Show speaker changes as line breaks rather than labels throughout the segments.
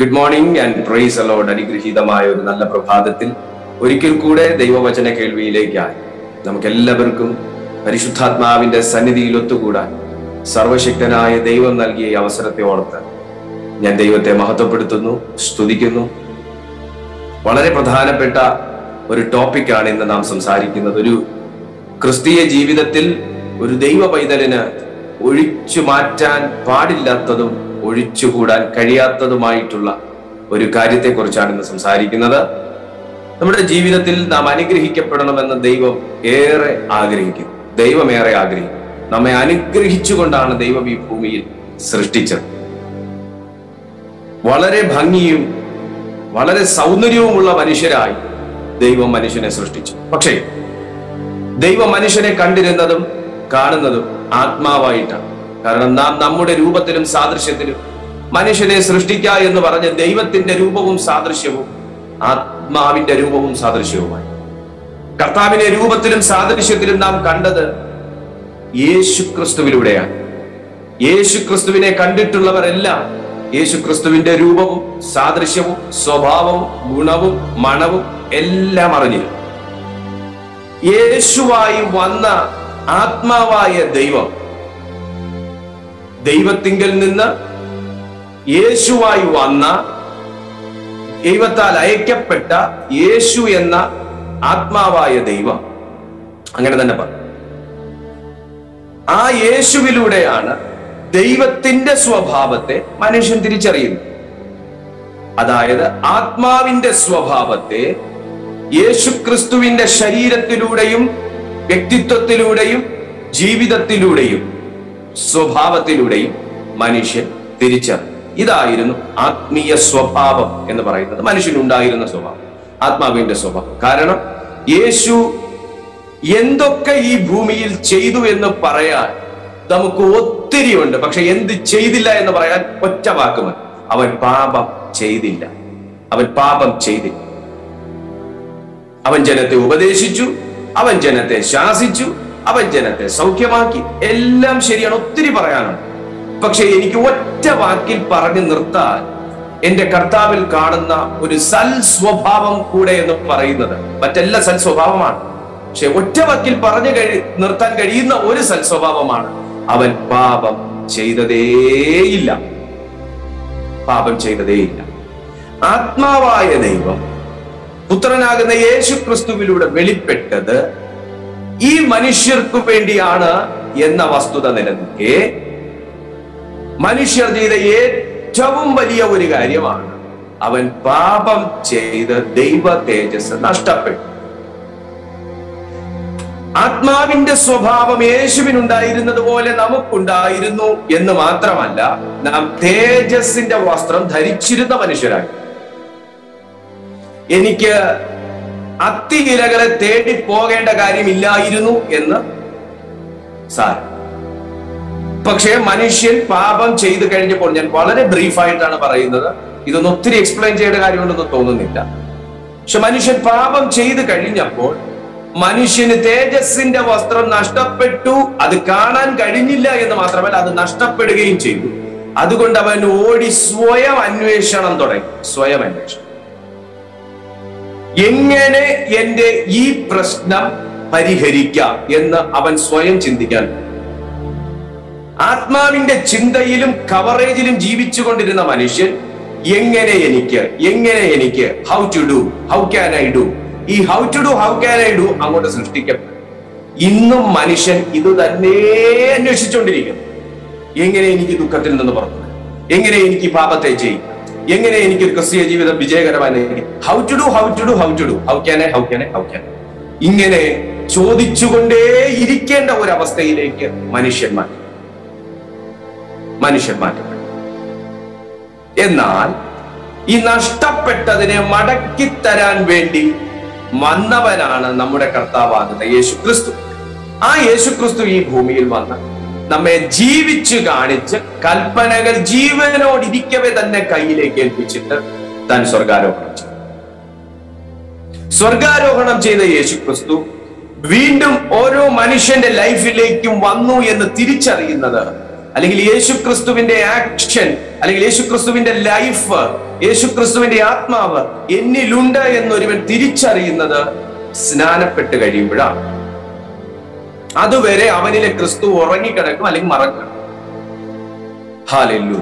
Good morning and praise the Lord അനുഗ്രഹീതമായ ഒരു നല്ല പ്രഭാതത്തിൽ ഒരിക്കൽ കൂടെ ദൈവവചന കേൾവിയിലേക്കായി നമുക്ക് എല്ലാവർക്കും പരിശുദ്ധാത്മാവിന്റെ സന്നിധിയിൽ ഒത്തുകൂടാൻ സർവശക്തനായ ദൈവം നൽകിയ ഈ അവസരത്തെ ഓർത്ത് ഞാൻ ദൈവത്തെ മഹത്വപ്പെടുത്തുന്നു സ്തുതിക്കുന്നു. വളരെ പ്രധാനപ്പെട്ട ഒരു ടോപ്പിക്കാണ് ഇന്ന് നാം സംസാരിക്കുന്നത്. ഒരു ക്രിസ്തീയ ജീവിതത്തിൽ ഒരു ദൈവ പൈതലിന് ഒഴിച്ചു മാറ്റാൻ പാടില്ലാത്തതും ഒഴിച്ചുകൂടാൻ കഴിയാത്തതുമായിട്ടുള്ള ഒരു കാര്യത്തെക്കുറിച്ചാണ് ഇന്ന് സംസാരിക്കുന്നത്. നമ്മുടെ ജീവിതത്തിൽ നാം അനുഗ്രഹിക്കപ്പെടണമെന്ന് ദൈവം ഏറെ ആഗ്രഹിക്കുന്നു. ദൈവം ഏറെ ആഗ്രഹിക്കും നമ്മെ അനുഗ്രഹിച്ചുകൊണ്ടാണ് ദൈവം ഈ ഭൂമിയിൽ സൃഷ്ടിച്ചത്. വളരെ ഭംഗിയും വളരെ സൗന്ദര്യവുമുള്ള മനുഷ്യരായി ദൈവം മനുഷ്യനെ സൃഷ്ടിച്ചു. പക്ഷേ ദൈവം മനുഷ്യനെ കണ്ടിരുന്നതും കാണുന്നതും ആത്മാവായിട്ടാണ്. കാരണം നാം നമ്മുടെ രൂപത്തിലും സാദൃശ്യത്തിലും മനുഷ്യനെ സൃഷ്ടിക്ക എന്ന് പറഞ്ഞ് ദൈവത്തിന്റെ രൂപവും സാദൃശ്യവും ആത്മാവിന്റെ രൂപവും സാദൃശ്യവുമായി. കർത്താവിനെ രൂപത്തിലും സാദൃശ്യത്തിലും നാം കണ്ടത് യേശു ക്രിസ്തുവിലൂടെയാണ് യേശു ക്രിസ്തുവിനെ കണ്ടിട്ടുള്ളവരെല്ലാം യേശു ക്രിസ്തുവിന്റെ രൂപവും സാദൃശ്യവും സ്വഭാവവും ഗുണവും മണവും എല്ലാം അറിഞ്ഞിരുന്നു. യേശുവായി വന്ന ആത്മാവായ ദൈവം ദൈവത്തിങ്കൽ നിന്ന് യേശുവായി വന്ന ദൈവത്താൽ അയക്കപ്പെട്ട യേശു എന്ന ആത്മാവായ ദൈവം. അങ്ങനെ തന്നെ പറഞ്ഞു ആ യേശുവിലൂടെയാണ് ദൈവത്തിന്റെ സ്വഭാവത്തെ മനുഷ്യൻ തിരിച്ചറിയുന്നത്. അതായത് ആത്മാവിന്റെ സ്വഭാവത്തെ യേശുക്രിസ്തുവിന്റെ ശരീരത്തിലൂടെയും വ്യക്തിത്വത്തിലൂടെയും ജീവിതത്തിലൂടെയും സ്വഭാവത്തിലൂടെയും മനുഷ്യൻ തിരിച്ചറിഞ്ഞു. ഇതായിരുന്നു ആത്മീയ സ്വഭാവം എന്ന് പറയുന്നത്. മനുഷ്യനുണ്ടായിരുന്ന സ്വഭാവം ആത്മാവിന്റെ സ്വഭാവം. കാരണം യേശു എന്തൊക്കെ ഈ ഭൂമിയിൽ ചെയ്തു എന്ന് പറയാൻ നമുക്ക് ഒത്തിരി ഉണ്ട്. പക്ഷെ എന്ത് ചെയ്തില്ല എന്ന് പറയാൻ ഒറ്റ വാക്ക് അവൻ പാപം ചെയ്തില്ല. അവൻ പാപം ചെയ്തില്ല. അവൻ ജനത്തെ ഉപദേശിച്ചു. അവൻ ജനത്തെ ശാസിച്ചു. അവൻ ജനത്തെ സൗഖ്യമാക്കി. എല്ലാം ശരിയാണ് ഒത്തിരി പറയാനുണ്ട്. പക്ഷെ എനിക്ക് ഒറ്റ വാക്കിൽ പറഞ്ഞു നിർത്താൻ എന്റെ കർത്താവിൽ കാണുന്ന ഒരു സൽ സ്വഭാവം കൂടെ എന്ന് പറയുന്നത് മറ്റെല്ലാ സൽ സ്വഭാവമാണ് പക്ഷെ ഒറ്റ വാക്കിൽ പറഞ്ഞു കഴി നിർത്താൻ കഴിയുന്ന ഒരു സൽ സ്വഭാവമാണ് അവൻ പാപം ചെയ്തതേയില്ല. പാപം ചെയ്തതേയില്ല. ആത്മാവായ ദൈവം പുത്രനാകുന്ന യേശു ക്രിസ്തുവിലൂടെ വെളിപ്പെട്ടത് ഈ മനുഷ്യർക്ക് വേണ്ടിയാണ് എന്ന വസ്തുത നിലനിൽക്കെ. മനുഷ്യർ ചെയ്ത ഏറ്റവും വലിയ ഒരു കാര്യമാണ് അവൻ പാപം ചെയ്ത് ദൈവ തേജസ് നഷ്ടപ്പെട്ടു. ആത്മാവിന്റെ സ്വഭാവം യേശുവിനുണ്ടായിരുന്നത് പോലെ നമുക്കുണ്ടായിരുന്നു എന്ന് മാത്രമല്ല നാം തേജസിന്റെ വസ്ത്രം ധരിച്ചിരുന്ന മനുഷ്യരായി. എനിക്ക് അത്തി ഇലകളെ തേടി പോകേണ്ട കാര്യമില്ലായിരുന്നു എന്ന് സാർ. പക്ഷേ മനുഷ്യൻ പാപം ചെയ്തു കഴിഞ്ഞപ്പോൾ ഞാൻ വളരെ ബ്രീഫായിട്ടാണ് പറയുന്നത്. ഇതൊന്നും ഒത്തിരി എക്സ്പ്ലെയിൻ ചെയ്യേണ്ട കാര്യമുണ്ടെന്ന് തോന്നുന്നില്ല. പക്ഷെ മനുഷ്യൻ പാപം ചെയ്തു കഴിഞ്ഞപ്പോൾ മനുഷ്യന് തേജസ്സിന്റെ വസ്ത്രം നഷ്ടപ്പെട്ടു. അത് കാണാൻ കഴിഞ്ഞില്ല എന്ന് മാത്രമല്ല അത് നഷ്ടപ്പെടുകയും ചെയ്തു. അതുകൊണ്ട് അവൻ ഓടി സ്വയം അന്വേഷണം തുടങ്ങി. സ്വയം അന്വേഷണം. എങ്ങനെ എന്റെ ഈ പ്രശ്നം പരിഹരിക്കാം എന്ന് അവൻ സ്വയം ചിന്തിക്കാൻ ആത്മാവിന്റെ ചിന്തയിലും കവറേജിലും ജീവിച്ചുകൊണ്ടിരുന്ന മനുഷ്യൻ എങ്ങനെ എനിക്ക് എങ്ങനെ എനിക്ക് how to do how can I do ഈ how to do how can I do അങ്ങോട്ട് സൃഷ്ടിക്കപ്പെട്ടു. ഇന്നും മനുഷ്യൻ ഇത് തന്നെ അന്വേഷിച്ചുകൊണ്ടിരിക്കുന്നു. എങ്ങനെ എനിക്ക് ദുഃഖത്തിൽ നിന്ന് പുറത്തു എങ്ങനെ എനിക്ക് പാപത്തെ ചെയ്യും എങ്ങനെ എനിക്ക് ഒരു ക്രിസ്തീയ ജീവിതം വിജയകരമായി how to do how to do how to do how can how can how can ഇങ്ങനെ ചോദിച്ചുകൊണ്ടേ ഇരിക്കേണ്ട ഒരു അവസ്ഥയിലേക്ക് മനുഷ്യൻ മാറ്റി മനുഷ്യൻ മാറ്റപ്പെട്ടു എന്നാൽ ഈ നഷ്ടപ്പെട്ടതിനെ മടക്കി തരാൻ വേണ്ടി വന്നവനാണ് നമ്മുടെ കർത്താവാകുന്ന യേശു ക്രിസ്തു ആ യേശു ക്രിസ്തു ഈ ഭൂമിയിൽ വന്ന് നമ്മെ ജീവിച്ചു കാണിച്ച് കൽപ്പനകൾ ജീവനോടിരിക്കവേ തന്നെ കയ്യിലേക്ക് ഏൽപ്പിച്ചിട്ട് താൻ സ്വർഗാരോഹണം ചെയ്തു. സ്വർഗാരോഹണം ചെയ്ത യേശു ക്രിസ്തു വീണ്ടും ഓരോ മനുഷ്യന്റെ ലൈഫിലേക്കും വന്നു എന്ന് തിരിച്ചറിയുന്നത് അല്ലെങ്കിൽ യേശു ക്രിസ്തുവിന്റെ ആക്ഷൻ അല്ലെങ്കിൽ യേശു ക്രിസ്തുവിന്റെ ലൈഫ് യേശു ക്രിസ്തുവിന്റെ ആത്മാവ് എന്നിലുണ്ട് എന്നൊരുവൻ തിരിച്ചറിയുന്നത് സ്നാനപ്പെട്ട് കഴിയുമ്പോഴാണ്. അതുവരെ അവനിലെ ക്രിസ്തു ഉറങ്ങിക്കിടക്കും അല്ലെങ്കിൽ മറക്കണം ഹാലെല്ലു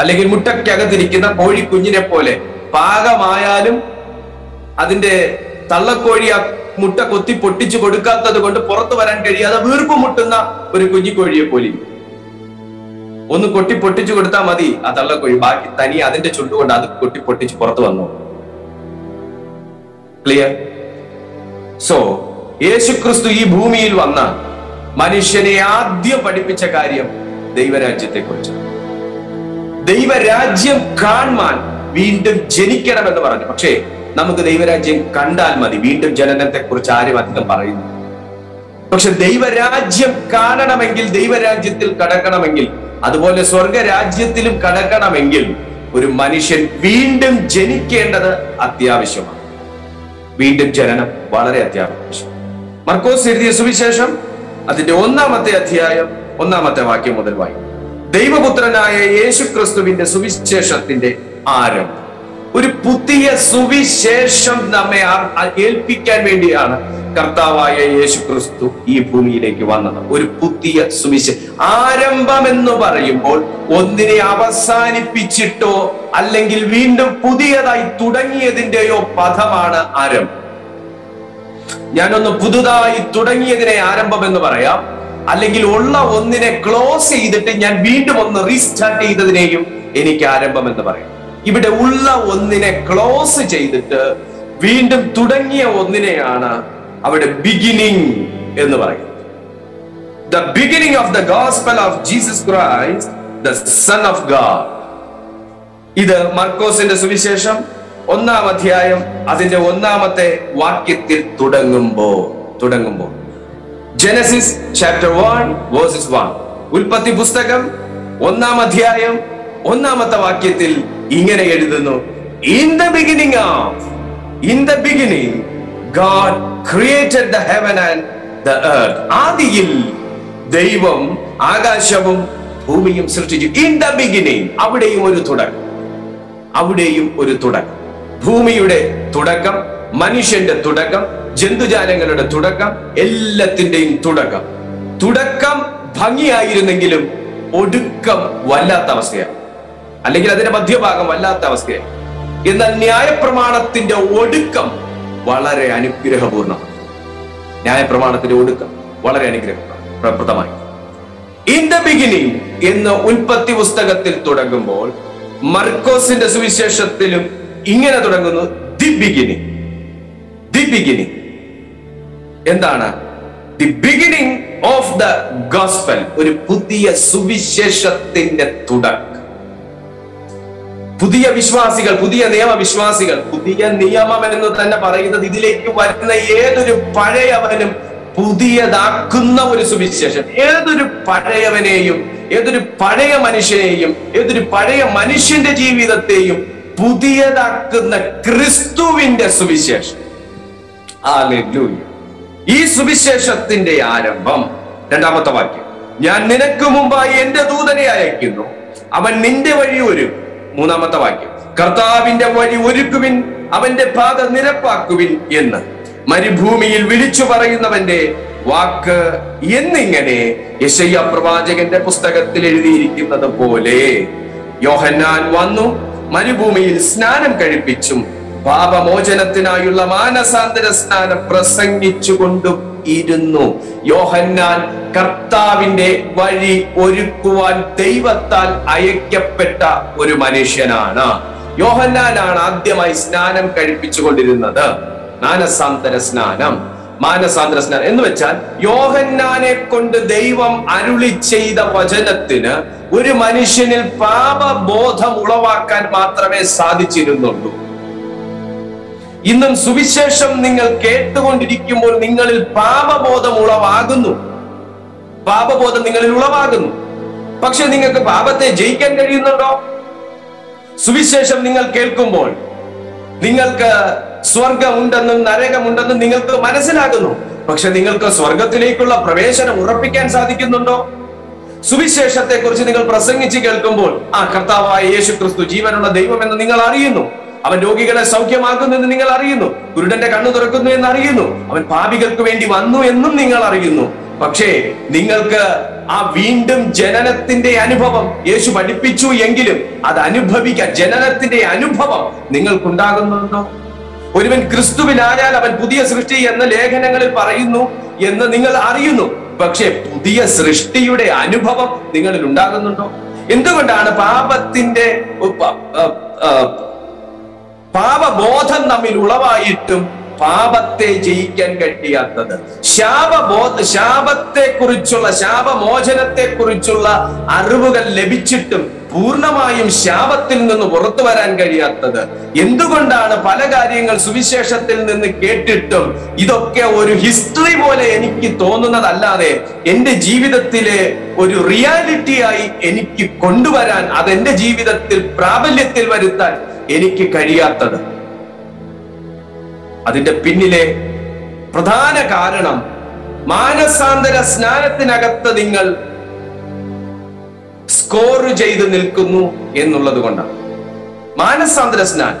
അല്ലെങ്കിൽ മുട്ടയ്ക്കകത്തിരിക്കുന്ന കോഴിക്കുഞ്ഞിനെ പോലെ പാകമായാലും അതിന്റെ തള്ളക്കോഴി ആ മുട്ട കൊത്തി പൊട്ടിച്ചു കൊടുക്കാത്തത് കൊണ്ട് പുറത്തു വരാൻ കഴിയാതെ വീർപ്പ് മുട്ടുന്ന ഒരു കുഞ്ഞിക്കോഴിയെ പോലെ. ഒന്ന് കൊട്ടി പൊട്ടിച്ചു കൊടുത്താൽ മതി. ആ തള്ളക്കോഴി ബാക്കി തനി അതിന്റെ ചുണ്ടുകൊണ്ട് അത് കൊട്ടി പൊട്ടിച്ച് പുറത്തു വന്നു. ക്ലിയർ സോ യേശുക്രിസ്തു ഈ ഭൂമിയിൽ വന്ന മനുഷ്യനെ ആദ്യം പഠിപ്പിച്ച കാര്യം ദൈവരാജ്യത്തെ കുറിച്ച് ദൈവരാജ്യം കാണാൻ വീണ്ടും ജനിക്കണമെന്ന് പറഞ്ഞു. പക്ഷേ നമുക്ക് ദൈവരാജ്യം കണ്ടാൽ മതി. വീണ്ടും ജനനത്തെ കുറിച്ച് ആരും അധികം പറയുന്നു പക്ഷെ ദൈവരാജ്യം കാണണമെങ്കിൽ ദൈവരാജ്യത്തിൽ കടക്കണമെങ്കിൽ അതുപോലെ സ്വർഗരാജ്യത്തിലും കടക്കണമെങ്കിൽ ഒരു മനുഷ്യൻ വീണ്ടും ജനിക്കേണ്ടത് അത്യാവശ്യമാണ്. വീണ്ടും ജനനം വളരെ അത്യാവശ്യം മർക്കോസ് എഴുതിയ സുവിശേഷം അതിന്റെ ഒന്നാമത്തെ അധ്യായം ഒന്നാമത്തെ വാക്യം മുതൽ വായി ദൈവപുത്രനായ യേശു ക്രിസ്തുവിന്റെ സുവിശേഷത്തിന്റെ ആരംഭം ഒരു പുതിയ സുവിശേഷം നമ്മെ ഏൽപ്പിക്കാൻ വേണ്ടിയാണ് കർത്താവായ യേശു ക്രിസ്തു ഈ ഭൂമിയിലേക്ക് വന്നത്. ഒരു പുതിയ സുവിശേഷം ആരംഭം എന്ന് പറയുമ്പോൾ ഒന്നിനെ അവസാനിപ്പിച്ചിട്ടോ അല്ലെങ്കിൽ വീണ്ടും പുതിയതായി തുടങ്ങിയതിന്റെയോ പദമാണ് ആരംഭം. ഞാനൊന്ന് പുതുതായി തുടങ്ങിയതിനെ ആരംഭം എന്ന് പറയാം. അല്ലെങ്കിൽ ഉള്ള ഒന്നിനെ ക്ലോസ് ചെയ്തിട്ട് ഞാൻ വീണ്ടും ഒന്ന് റീസ്റ്റാർട്ട് ചെയ്തതിനെയും എനിക്ക് ആരംഭം എന്ന് പറയാം. ഇവിടെ ഉള്ള ഒന്നിനെ ക്ലോസ് ചെയ്തിട്ട് വീണ്ടും തുടങ്ങിയ ഒന്നിനെയാണ് അവിടെ ബിഗിനിങ് എന്ന് പറയുന്നത്. The beginning of the gospel of Jesus Christ the son of God ഇത് മർക്കോസിന്റെ സുവിശേഷം. ഒന്നാം അധ്യായം അതിന്റെ ഒന്നാമത്തെ വാക്യത്തിൽ തുടങ്ങുമ്പോ തുടങ്ങുമ്പോ. Genesis chapter one verses one ഉൽപ്പത്തി പുസ്തകം ഒന്നാം അധ്യായം ഒന്നാമത്തെ വാക്യത്തിൽ ഇങ്ങനെ എഴുതുന്നു. In the beginning of in the beginning God created the heaven and the earth ആദിയിൽ ദൈവം ആകാശവും ഭൂമിയും സൃഷ്ടിച്ചു. ഇൻ ദ ബിഗിനിങ് അവിടെയും ഒരു തുടക്കം. അവിടെയും ഒരു തുടക്കം. ഭൂമിയുടെ തുടക്കം മനുഷ്യന്റെ തുടക്കം ജന്തുജാലങ്ങളുടെ തുടക്കം എല്ലാത്തിന്റെയും തുടക്കം. തുടക്കം ഭംഗിയായിരുന്നെങ്കിലും ഒടുക്കം വല്ലാത്ത അവസ്ഥയാണ്. അല്ലെങ്കിൽ അതിന്റെ മധ്യഭാഗം വല്ലാത്ത അവസ്ഥയാണ്. എന്നാൽ ന്യായപ്രമാണത്തിന്റെ ഒടുക്കം വളരെ അനുഗ്രഹപൂർണമാണ് ന്യായപ്രമാണത്തിന്റെ ഒടുക്കം വളരെ അനുഗ്രഹപ്രദമായി ഇൻ ദ ബിഗിനിങ് എന്ന് ഉൽപ്പത്തി പുസ്തകത്തിൽ തുടങ്ങുമ്പോൾ മർക്കോസിന്റെ സുവിശേഷത്തിലും ഇങ്ങനെ തുടങ്ങുന്നു. ദി ബിഗിനിങ് ദി ബിഗിനിങ് എന്താണ്? The beginning of the gospel ഒരു പുതിയ സുവിശേഷത്തിന്റെ തുടക്കം. പുതിയ വിശ്വാസികൾ പുതിയ നിയമവിശ്വാസികൾ പുതിയ നിയമം എന്ന് തന്നെ പറയുന്നത് ഇതിലേക്ക് വരുന്ന ഏതൊരു പഴയവനും പുതിയതാക്കുന്ന ഒരു സുവിശേഷം. ഏതൊരു പഴയവനെയും ഏതൊരു പഴയ മനുഷ്യനെയും ഏതൊരു പഴയ മനുഷ്യന്റെ ജീവിതത്തെയും പുതിയതാക്കുന്ന ക്രിസ്തുവിന്റെ സുവിശേഷം. ഈ സുവിശേഷത്തിന്റെ ആരംഭം. രണ്ടാമത്തെ വാക്യം. ഞാൻ നിനക്ക് മുമ്പായി എന്റെ ദൂതനെ അയക്കുന്നു. അവൻ നിന്റെ വഴി ഒരു മൂന്നാമത്തെ വാക്യം. കർത്താവിന്റെ വഴി ഒരുക്കുവിൻ അവന്റെ പാത നിരപ്പാക്കുവിൻ എന്ന്. മരുഭൂമിയിൽ വിളിച്ചു പറയുന്നവന്റെ വാക്ക് എന്നിങ്ങനെ യശയ്യ പ്രവാചകന്റെ പുസ്തകത്തിൽ എഴുതിയിരിക്കുന്നത് പോലെ. യോഹന്നാൻ വന്നു മരുഭൂമിയിൽ സ്നാനം കഴിപ്പിച്ചും പാപമോചനത്തിനായുള്ള മാനസാന്തര സ്നാനം പ്രസംഗിച്ചുകൊണ്ടും ഇരുന്നു. യോഹന്നാൻ കർത്താവിന്റെ വഴി ഒരുക്കുവാൻ ദൈവത്താൽ അയക്കപ്പെട്ട ഒരു മനുഷ്യനാണ്. യോഹന്നാനാണ് ആദ്യമായി സ്നാനം കഴിപ്പിച്ചുകൊണ്ടിരുന്നത്. മാനസാന്തര സ്നാനം. മാനസാന്തര സ്നാനം. എന്ന് വെച്ചാൽ യോഹന്നാനെ കൊണ്ട് ദൈവം അരുളി ചെയ്ത വചനത്തിന് ഒരു മനുഷ്യനിൽ പാപബോധം ഉളവാക്കാൻ മാത്രമേ സാധിച്ചിരുന്നുള്ളൂ. ഇന്നും സുവിശേഷം നിങ്ങൾ കേട്ടുകൊണ്ടിരിക്കുമ്പോൾ നിങ്ങളിൽ പാപബോധം ഉളവാകുന്നു. പാപബോധം നിങ്ങളിൽ ഉളവാകുന്നു. പക്ഷെ നിങ്ങൾക്ക് പാപത്തെ ജയിക്കാൻ കഴിയുന്നുണ്ടോ? സുവിശേഷം നിങ്ങൾ കേൾക്കുമ്പോൾ നിങ്ങൾക്ക് സ്വർഗമുണ്ടെന്നും നരകമുണ്ടെന്നും നിങ്ങൾക്ക് മനസ്സിലാകുന്നു. പക്ഷെ നിങ്ങൾക്ക് സ്വർഗത്തിലേക്കുള്ള പ്രവേശനം ഉറപ്പിക്കാൻ സാധിക്കുന്നുണ്ടോ? സുവിശേഷത്തെ കുറിച്ച് നിങ്ങൾ പ്രസംഗിച്ച് കേൾക്കുമ്പോൾ ആ കർത്താവായ യേശു ക്രിസ്തു ജീവനുള്ള ദൈവം എന്ന് നിങ്ങൾ അറിയുന്നു. അവൻ രോഗികളെ സൗഖ്യമാക്കുന്നു എന്ന് നിങ്ങൾ അറിയുന്നു. കുരുടന്റെ കണ്ണു തുറക്കുന്നു എന്ന് അറിയുന്നു അവൻ പാപികൾക്ക് വേണ്ടി വന്നു എന്നും നിങ്ങൾ അറിയുന്നു. പക്ഷേ നിങ്ങൾക്ക് ആ വീണ്ടും ജനനത്തിന്റെ അനുഭവം യേശു പഠിപ്പിച്ചു എങ്കിലും അത് അനുഭവിക്കാൻ ജനനത്തിന്റെ അനുഭവം നിങ്ങൾക്കുണ്ടാകുന്നുണ്ടോ? ഒരുവൻ ക്രിസ്തുവിനായാൽ അവൻ പുതിയ സൃഷ്ടി എന്ന ലേഖനങ്ങളിൽ പറയുന്നു എന്ന് നിങ്ങൾ അറിയുന്നു. പക്ഷേ പുതിയ സൃഷ്ടിയുടെ അനുഭവം നിങ്ങളിൽ ഉണ്ടാകുന്നുണ്ടോ? എന്തുകൊണ്ടാണ് പാപത്തിന്റെ പാപബോധം നമ്മിൽ ഉളവായിട്ടും പാപത്തെ ജയിക്കാൻ കഴിയാത്തത് ശാപബോധ ശാപത്തെ കുറിച്ചുള്ള ശാപമോചനത്തെ കുറിച്ചുള്ള അറിവുകൾ ലഭിച്ചിട്ടും പൂർണമായും ശാപത്തിൽ നിന്ന് പുറത്തു വരാൻ കഴിയാത്തത്. എന്തുകൊണ്ടാണ് പല കാര്യങ്ങൾ സുവിശേഷത്തിൽ നിന്ന് കേട്ടിട്ടും ഇതൊക്കെ ഒരു ഹിസ്റ്ററി പോലെ എനിക്ക് തോന്നുന്നതല്ലാതെ എന്റെ ജീവിതത്തിലെ ഒരു റിയാലിറ്റിയായി എനിക്ക് കൊണ്ടുവരാൻ അതെന്റെ ജീവിതത്തിൽ പ്രാബല്യത്തിൽ വരുത്താൻ എനിക്ക് കഴിയാത്തത്? അതിന്റെ പിന്നിലെ പ്രധാന കാരണം മാനസാന്തര സ്നാനത്തിനകത്ത് നിങ്ങൾ സ്കോർ ചെയ്ത് നിൽക്കുന്നു എന്നുള്ളത് കൊണ്ടാണ്. മാനസാന്തര സ്നാനം.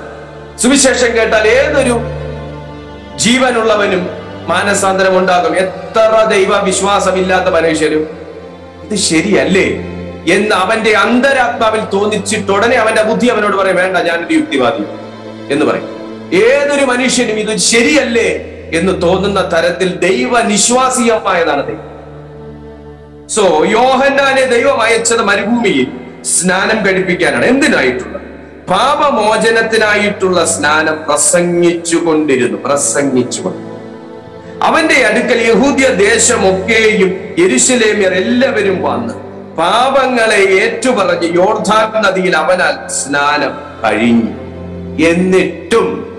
സുവിശേഷം കേട്ടാൽ ഏതൊരു ജീവനുള്ളവനും മാനസാന്തരം ഉണ്ടാകും എത്ര ദൈവ വിശ്വാസമില്ലാത്ത മനുഷ്യരും. ഇത് ശരിയല്ലേ? എന്ന് അവന്റെ അന്തരാത്മാവിൽ തോന്നിച്ചിട്ടുടനെ അവന്റെ ബുദ്ധി അവനോട് പറയും വേണ്ട ഞാനൊരു യുക്തിവാദി എന്ന് പറയും. ഏതൊരു മനുഷ്യനും ഇത് ശരിയല്ലേ എന്ന് തോന്നുന്ന തരത്തിൽ ദൈവ നിശ്വാസീയമായതാണ് ദൈവം. സോ യോഹന്നാനെ ദൈവം അയച്ചത് മരുഭൂമിയിൽ സ്നാനം കഴിപ്പിക്കാനാണ്. എന്തിനായിട്ടുള്ള പാപമോചനത്തിനായിട്ടുള്ള സ്നാനം പ്രസംഗിച്ചു കൊണ്ടിരുന്നു പ്രസംഗിച്ചുകൊണ്ട് അവന്റെ അടുക്കൽ യഹൂദ്യ ദേശമൊക്കെയും എരിശിലേമ്യർ എല്ലാവരും വന്ന് പാപങ്ങളെ ഏറ്റുപറഞ്ഞ് യോർധാൻ നദിയിൽ അവനാൽ സ്നാനം കഴിഞ്ഞു. എന്നിട്ടും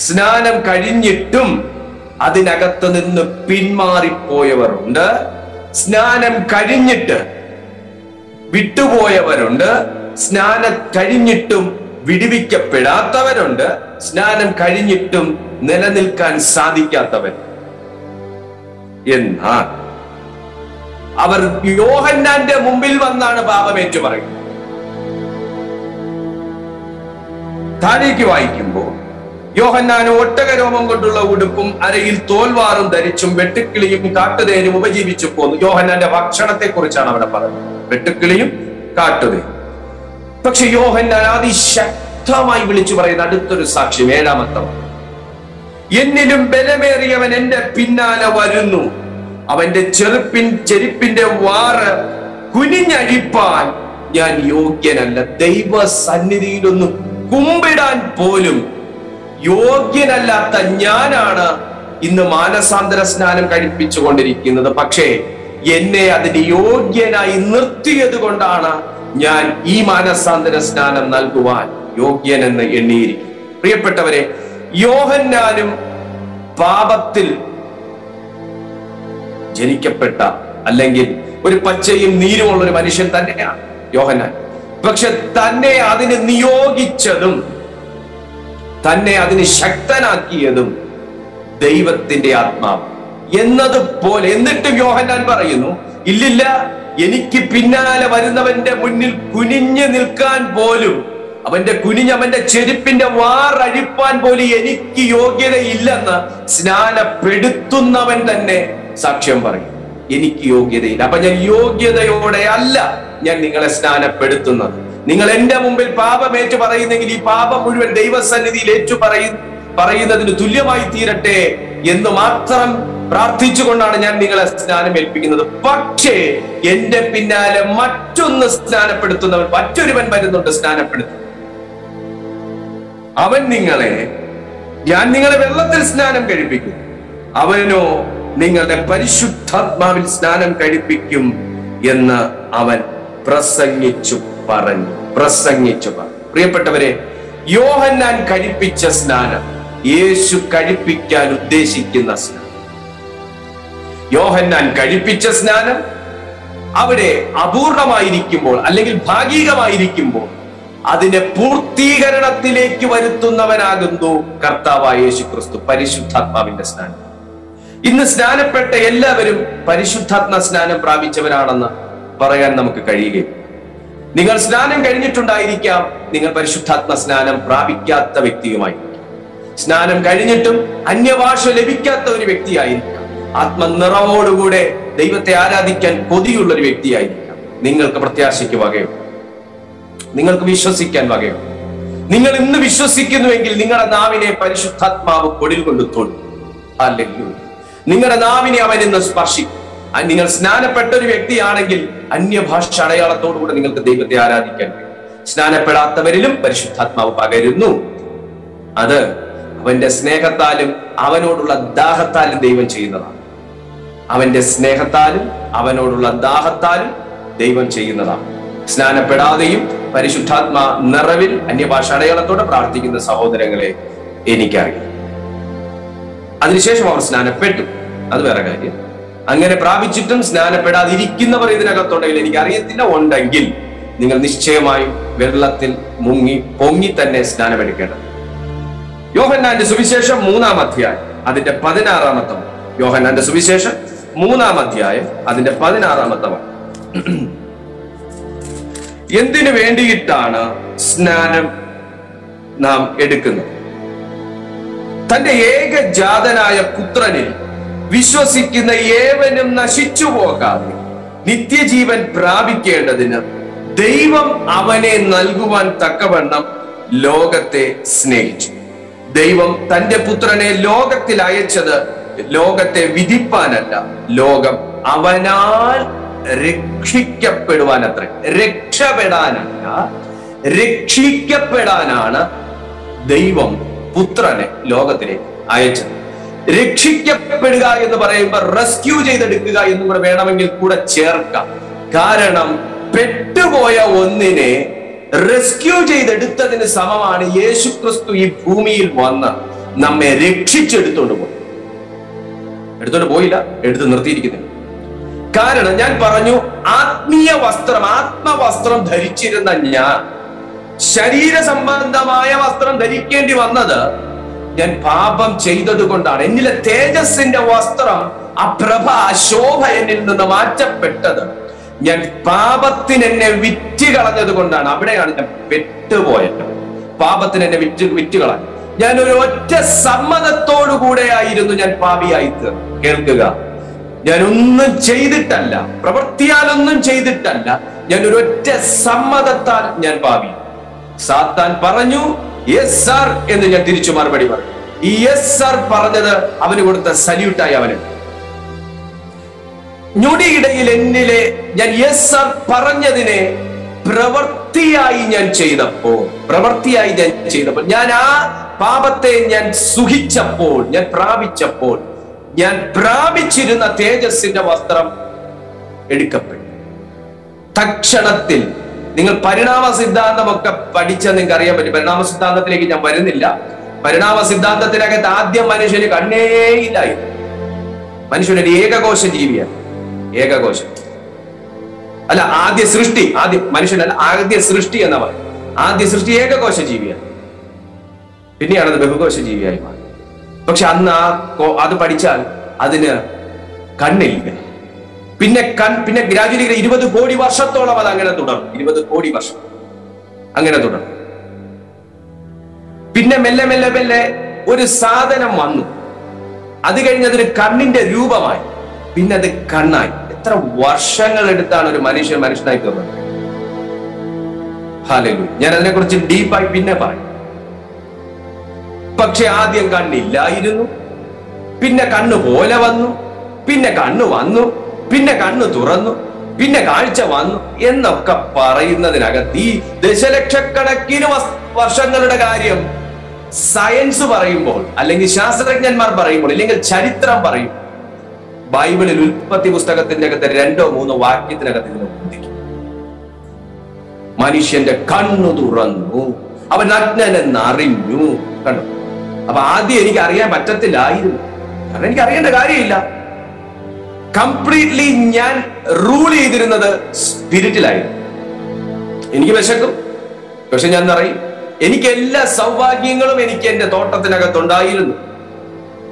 സ്നാനം കഴിഞ്ഞിട്ടും അതിനകത്ത് നിന്ന് പിന്മാറിപ്പോയവരുണ്ട്. സ്നാനം കഴിഞ്ഞിട്ട് വിട്ടുപോയവരുണ്ട്. സ്നാനം കഴിഞ്ഞിട്ടും വിടുവിക്കപ്പെടാത്തവരുണ്ട്. സ്നാനം കഴിഞ്ഞിട്ടും നിലനിൽക്കാൻ സാധിക്കാത്തവർ എന്നാൽ അവർ യോഹന്നാന്റെ മുമ്പിൽ വന്നാണ് പാപമേറ്റു പറയുന്നത്. താഴേക്ക് വായിക്കുമ്പോൾ യോഹന്നാന് ഒട്ടകരോമം കൊണ്ടുള്ള ഉടുപ്പും അരയിൽ തോൽവാറും ധരിച്ചും വെട്ടുക്കിളിയും കാട്ടുതേനും ഉപജീവിച്ചു പോന്നു. യോഹന്നാന്റെ ഭക്ഷണത്തെ കുറിച്ചാണ് അവിടെ പറഞ്ഞത്. വെട്ടുക്കിളിയും കാട്ടുതേ പക്ഷെ യോഹന്നാൻ അതിശക്തമായി വിളിച്ചു പറയുന്ന അടുത്തൊരു സാക്ഷ്യം ഏഴാമത്തെ എന്നിലും ബലമേറിയവൻ എന്റെ പിന്നാലെ വരുന്നു. അവന്റെ ചെറുപ്പിൻ ചെരുപ്പിന്റെ വാറ് കുനിഞ്ഞഴിപ്പാൻ ഞാൻ യോഗ്യനല്ല. ദൈവ സന്നിധിയിലൊന്നും കുമ്പിടാൻ പോലും യോഗ്യനല്ലാത്ത ഞാനാണ് ഇന്ന് മാനസാന്തര സ്നാനം കഴിപ്പിച്ചുകൊണ്ടിരിക്കുന്നത്. പക്ഷേ എന്നെ അതിന് യോഗ്യനായി നിർത്തിയത് കൊണ്ടാണ് ഞാൻ ഈ മാനസാന്തര സ്നാനം നൽകുവാൻ യോഗ്യനെന്ന് എണ്ണിയിരിക്കും പ്രിയപ്പെട്ടവരെ യോഹന്നാനും പാപത്തിൽ ജനിക്കപ്പെട്ട അല്ലെങ്കിൽ ഒരു പച്ചയും നീരുമുള്ള ഒരു മനുഷ്യൻ തന്നെയാണ് യോഹന്നാൻ. പക്ഷെ തന്നെ അതിന് നിയോഗിച്ചതും തന്നെ അതിന് ശക്തനാക്കിയതും ദൈവത്തിന്റെ ആത്മാവ്. എന്നതുപോലെ എന്നിട്ടും യോഹന്നാൻ പറയുന്നു ഇല്ലില്ല എനിക്ക് പിന്നാലെ വരുന്നവന്റെ മുന്നിൽ കുനിഞ്ഞു നിൽക്കാൻ പോലും അവന്റെ കുനിഞ്ഞ് അവന്റെ ചെരുപ്പിന്റെ വാറഴിപ്പാൻ പോലും എനിക്ക് യോഗ്യതയില്ലെന്ന് സ്നാനപ്പെടുത്തുന്നവൻ തന്നെ സാക്ഷ്യം പറയും. എനിക്ക് യോഗ്യതയില്ല. അപ്പൊ ഞാൻ യോഗ്യതയോടെ അല്ല ഞാൻ നിങ്ങളെ സ്നാനപ്പെടുത്തുന്നത്. നിങ്ങൾ എന്റെ മുമ്പിൽ പാപം ഏറ്റു പറയുന്നെങ്കിൽ ഈ പാപം മുഴുവൻ ദൈവസന്നിധിയിൽ ഏറ്റു പറയും പറയുന്നതിന് തുല്യമായി തീരട്ടെ എന്ന് മാത്രം പ്രാർത്ഥിച്ചുകൊണ്ടാണ് ഞാൻ നിങ്ങളെ സ്നാനം ഏൽപ്പിക്കുന്നത്. പക്ഷേ എന്റെ പിന്നാലെ മറ്റൊന്ന് സ്നാനപ്പെടുത്തുന്നവൻ മറ്റൊരുവൻ വരുന്നുണ്ട് സ്നാനപ്പെടുത്തും അവൻ നിങ്ങളെ ഞാൻ നിങ്ങളെ വെള്ളത്തിൽ സ്നാനം കഴിപ്പിക്കും. അവനോ നിങ്ങളുടെ പരിശുദ്ധാത്മാവിൽ സ്നാനം കഴിപ്പിക്കും എന്ന് അവൻ പ്രസംഗിച്ചു പറഞ്ഞു. പ്രസംഗിച്ചു പ്രിയപ്പെട്ടവരെ യോഹന്നാൻ കഴിപ്പിച്ച സ്നാനം യേശു കഴിപ്പിക്കാൻ ഉദ്ദേശിക്കുന്ന സ്നാനം. യോഹന്നാൻ കഴിപ്പിച്ച സ്നാനം അവിടെ അപൂർണമായിരിക്കുമ്പോൾ അല്ലെങ്കിൽ ഭാഗികമായിരിക്കുമ്പോൾ അതിനെ പൂർത്തീകരണത്തിലേക്ക് വരുത്തുന്നവനാകുന്നു കർത്താവായ യേശു ക്രിസ്തു പരിശുദ്ധാത്മാവിന്റെ സ്നാനം. ഇന്ന് സ്നാനപ്പെട്ട എല്ലാവരും പരിശുദ്ധാത്മ സ്നാനം പ്രാപിച്ചവരാണെന്ന് പറയാൻ നമുക്ക് കഴിയുകയും നിങ്ങൾ സ്നാനം കഴിഞ്ഞിട്ടുണ്ടായിരിക്കാം. നിങ്ങൾ പരിശുദ്ധാത്മ സ്നാനം പ്രാപിക്കാത്ത വ്യക്തിയുമായി. സ്നാനം കഴിഞ്ഞിട്ടും അന്യഭാഷ ലഭിക്കാത്ത ഒരു വ്യക്തിയായിരിക്കാം. ആത്മനിറവോടുകൂടെ ദൈവത്തെ ആരാധിക്കാൻ കൊതിയുള്ള ഒരു വ്യക്തിയായിരിക്കാം. നിങ്ങൾക്ക് പ്രത്യാശയ്ക്ക് വകയോ നിങ്ങൾക്ക് വിശ്വസിക്കാൻ വകയോ നിങ്ങൾ ഇന്ന് വിശ്വസിക്കുന്നുവെങ്കിൽ നിങ്ങളുടെ നാവിനെ പരിശുദ്ധാത്മാവ് കൊടിൽ കൊണ്ട് തൊടും. ഹല്ലേലൂയ. നിങ്ങളുടെ നാവിനെ അവൻ ഇന്ന് സ്പർശിക്കും. നിങ്ങൾ സ്നാനപ്പെട്ട ഒരു വ്യക്തിയാണെങ്കിൽ അന്യഭാഷ അടയാളത്തോടുകൂടെ നിങ്ങൾക്ക് ദൈവത്തെ ആരാധിക്കാൻ സ്നാനപ്പെടാത്തവരിലും പരിശുദ്ധാത്മാവ് പകരുന്നു. അത് അവന്റെ സ്നേഹത്താലും അവനോടുള്ള ദാഹത്താലും ദൈവം ചെയ്യുന്നതാണ്. അവന്റെ സ്നേഹത്താലും അവനോടുള്ള ദാഹത്താലും ദൈവം ചെയ്യുന്നതാണ്. സ്നാനപ്പെടാതെയും പരിശുദ്ധാത്മ നിറവിൽ അന്യഭാഷ അടയാളത്തോടെ പ്രാർത്ഥിക്കുന്ന സഹോദരങ്ങളെ എനിക്കറിയാം. അതിനുശേഷം അവർ സ്നാനപ്പെട്ടു. അത് വേറെ കാര്യം. അങ്ങനെ പ്രാപിച്ചിട്ടും സ്നാനപ്പെടാതിരിക്കുന്നവർ ഇതിനകത്തുണ്ടെങ്കിൽ എനിക്ക് അറിയത്തില്ല ഉണ്ടെങ്കിൽ നിങ്ങൾ നിശ്ചയമായും വെള്ളത്തിൽ മുങ്ങി പൊങ്ങി തന്നെ സ്നാനമെടുക്കേണ്ടത് യോഹന്നാന്റെ സുവിശേഷം മൂന്നാം അധ്യായം അതിന്റെ പതിനാറാമത്തെ. യോഹന്നാന്റെ സുവിശേഷം മൂന്നാം അധ്യായം അതിന്റെ പതിനാറാമത്തെ. എന്തിനു വേണ്ടിയിട്ടാണ് സ്നാനം നാം എടുക്കുന്നത് തന്റെ ഏകജാതനായ പുത്രനിൽ വിശ്വസിക്കുന്ന ഏവനും നശിച്ചു പോകാതെ നിത്യജീവൻ പ്രാപിക്കേണ്ടതിന് ദൈവം അവനെ നൽകുവാൻ തക്കവണ്ണം ലോകത്തെ സ്നേഹിച്ചു. ദൈവം തന്റെ പുത്രനെ ലോകത്തിൽ അയച്ചത് ലോകത്തെ വിധിപ്പാനല്ല ലോകം അവനാൽ രക്ഷിക്കപ്പെടുവാൻ അത്ര രക്ഷപ്പെടാനല്ല രക്ഷിക്കപ്പെടാനാണ് ദൈവം പുത്രനെ ലോകത്തിലേക്ക് അയച്ചത്. രക്ഷിക്കപ്പെടുക എന്ന് പറയുമ്പോൾ റെസ്ക്യൂ ചെയ്തെടുക്കുക എന്ന് കൂടെ വേണമെങ്കിൽ കൂടെ ചേർക്കാം. കാരണം പെട്ടുപോയ ഒന്നിനെ റെസ്ക്യൂ ചെയ്തെടുത്തതിന് സമമാണ് യേശു ക്രിസ്തു ഈ ഭൂമിയിൽ വന്ന് നമ്മെ രക്ഷിച്ചെടുത്തോണ്ട് പോയി. എടുത്തോണ്ട് പോയില്ല എടുത്ത് നിർത്തിയിരിക്കുന്നില്ല കാരണം ഞാൻ പറഞ്ഞു ആത്മീയ വസ്ത്രം ആത്മവസ്ത്രം ധരിച്ചിരുന്ന ഞാൻ ശരീര സംബന്ധമായ വസ്ത്രം ധരിക്കേണ്ടി വന്നത് ഞാൻ പാപം ചെയ്തത് കൊണ്ടാണ് എന്നിലെ തേജസ്സിന്റെ വസ്ത്രം ആ പ്രഭ ശോഭ എന്നിൽ നിന്ന് മാറ്റപ്പെട്ടത്. ഞാൻ പാപത്തിന് എന്നെ വിറ്റ് കളഞ്ഞത് കൊണ്ടാണ്. അവിടെയാണ് ഞാൻ പെട്ടുപോയത്. പാപത്തിന് എന്നെ വിറ്റ് വിറ്റ് കളഞ്ഞു. ഞാൻ ഒരു ഒറ്റ സമ്മതത്തോടു കൂടെ ആയിരുന്നു ഞാൻ പാപിയായി കേൾക്കുക. ഞാൻ ഒന്നും ചെയ്തിട്ടല്ല. പ്രവൃത്തിയാലൊന്നും ചെയ്തിട്ടല്ല. ഞാൻ ഒരു ഒറ്റ സമ്മതത്താൽ ഞാൻ പാപി. സാത്താൻ പറഞ്ഞു യെസ് സാർ എന്ന് ഞാൻ തിരിച്ചു മറുപടി പറഞ്ഞു. ഈ യെസ് സാർ പറഞ്ഞത് അവന് കൊടുത്ത സല്യൂട്ടായി അവന്. ഞൊടിയിടയിൽ എന്നിലെ ഞാൻ യെസ് സാർ പറഞ്ഞതിനെ പ്രവൃത്തിയായി ഞാൻ ചെയ്തപ്പോൾ പ്രവൃത്തിയായി ഞാൻ ചെയ്തപ്പോൾ ഞാൻ ആ പാപത്തെ ഞാൻ സുഖിച്ചപ്പോൾ ഞാൻ പ്രാപിച്ചപ്പോൾ ഞാൻ പ്രാപിച്ചിരുന്ന തേജസ്സിന്റെ വസ്ത്രം എടുക്കപ്പെട്ടു. തക്ഷണത്തിൽ നിങ്ങൾ പരിണാമ സിദ്ധാന്തമൊക്കെ പഠിച്ച നിങ്ങൾക്ക് അറിയാൻ പറ്റും. പരിണാമ സിദ്ധാന്തത്തിലേക്ക് ഞാൻ വരുന്നില്ല. പരിണാമ സിദ്ധാന്തത്തിനകത്ത് ആദ്യം മനുഷ്യന് കണ്ണേ ഇല്ലായിരുന്നു മനുഷ്യനൊരു ഏകകോശ ജീവിയാണ്. ഏകകോശം. അല്ല ആദ്യ സൃഷ്ടി ആദ്യ മനുഷ്യനല്ല ആദ്യ സൃഷ്ടി എന്ന പറയും. ആദ്യ സൃഷ്ടി ഏകകോശ ജീവിയാണ്. പിന്നെയാണത് ബഹുകോശ ജീവിയായി മാറി പക്ഷെ അന്ന് ആ അത് പഠിച്ചാൽ അതിന് കണ്ണില്ല. പിന്നെ കൺ പിന്നെ ഗ്രാജുവലി ഇരുപത് കോടി വർഷത്തോളം അത് അങ്ങനെ തുടർന്നു. ഇരുപത് കോടി വർഷം. അങ്ങനെ തുടർന്നു. പിന്നെ മെല്ലെ മെല്ലെ മെല്ലെ ഒരു സാധനം വന്നു. അത് കഴിഞ്ഞ് അതൊരു കണ്ണിന്റെ രൂപമായി. പിന്നെ അത് കണ്ണായി. എത്ര വർഷങ്ങൾ എടുത്താണ് ഒരു മനുഷ്യൻ മനുഷ്യനായി തീർന്നത്? ഹാലലു ഞാൻ അതിനെ അതിനെക്കുറിച്ച് ഡീപ്പായി പിന്നെ പറയും. പക്ഷെ ആദ്യം കണ്ണില്ലായിരുന്നു. പിന്നെ കണ്ണ് പോലെ വന്നു. പിന്നെ കണ്ണ് വന്നു. പിന്നെ കണ്ണു തുറന്നു പിന്നെ കാഴ്ച വന്നു എന്നൊക്കെ പറയുന്നതിനകത്ത് ഈ ദശലക്ഷക്കണക്കിന് വർഷങ്ങളുടെ കാര്യം സയൻസ് പറയുമ്പോൾ അല്ലെങ്കിൽ ശാസ്ത്രജ്ഞന്മാർ പറയുമ്പോൾ അല്ലെങ്കിൽ ചരിത്രം പറയും. ബൈബിളിൽ ഉൽപ്പത്തി പുസ്തകത്തിന്റെ അകത്ത് രണ്ടോ മൂന്നോ വാക്യത്തിനകത്ത് ഇതിനെ മനുഷ്യന്റെ കണ്ണു തുറന്നു അവൻ നഗ്നനെന്ന് അറിഞ്ഞു കണ്ടു? അപ്പൊ ആദ്യം എനിക്ക് അറിയാൻ പറ്റത്തില്ലായിരുന്നു. കാരണം എനിക്ക് അറിയേണ്ട കാര്യമില്ല. കംപ്ലീറ്റ്ലി ഞാൻ റൂൾ ചെയ്തിരുന്നത് സ്പിരിറ്റിലായി എനിക്ക് വിശക്കും പക്ഷെ ഞാൻ അറിയും എനിക്ക് എല്ലാ സൗഭാഗ്യങ്ങളും എനിക്ക് എന്റെ തോട്ടത്തിനകത്തുണ്ടായിരുന്നു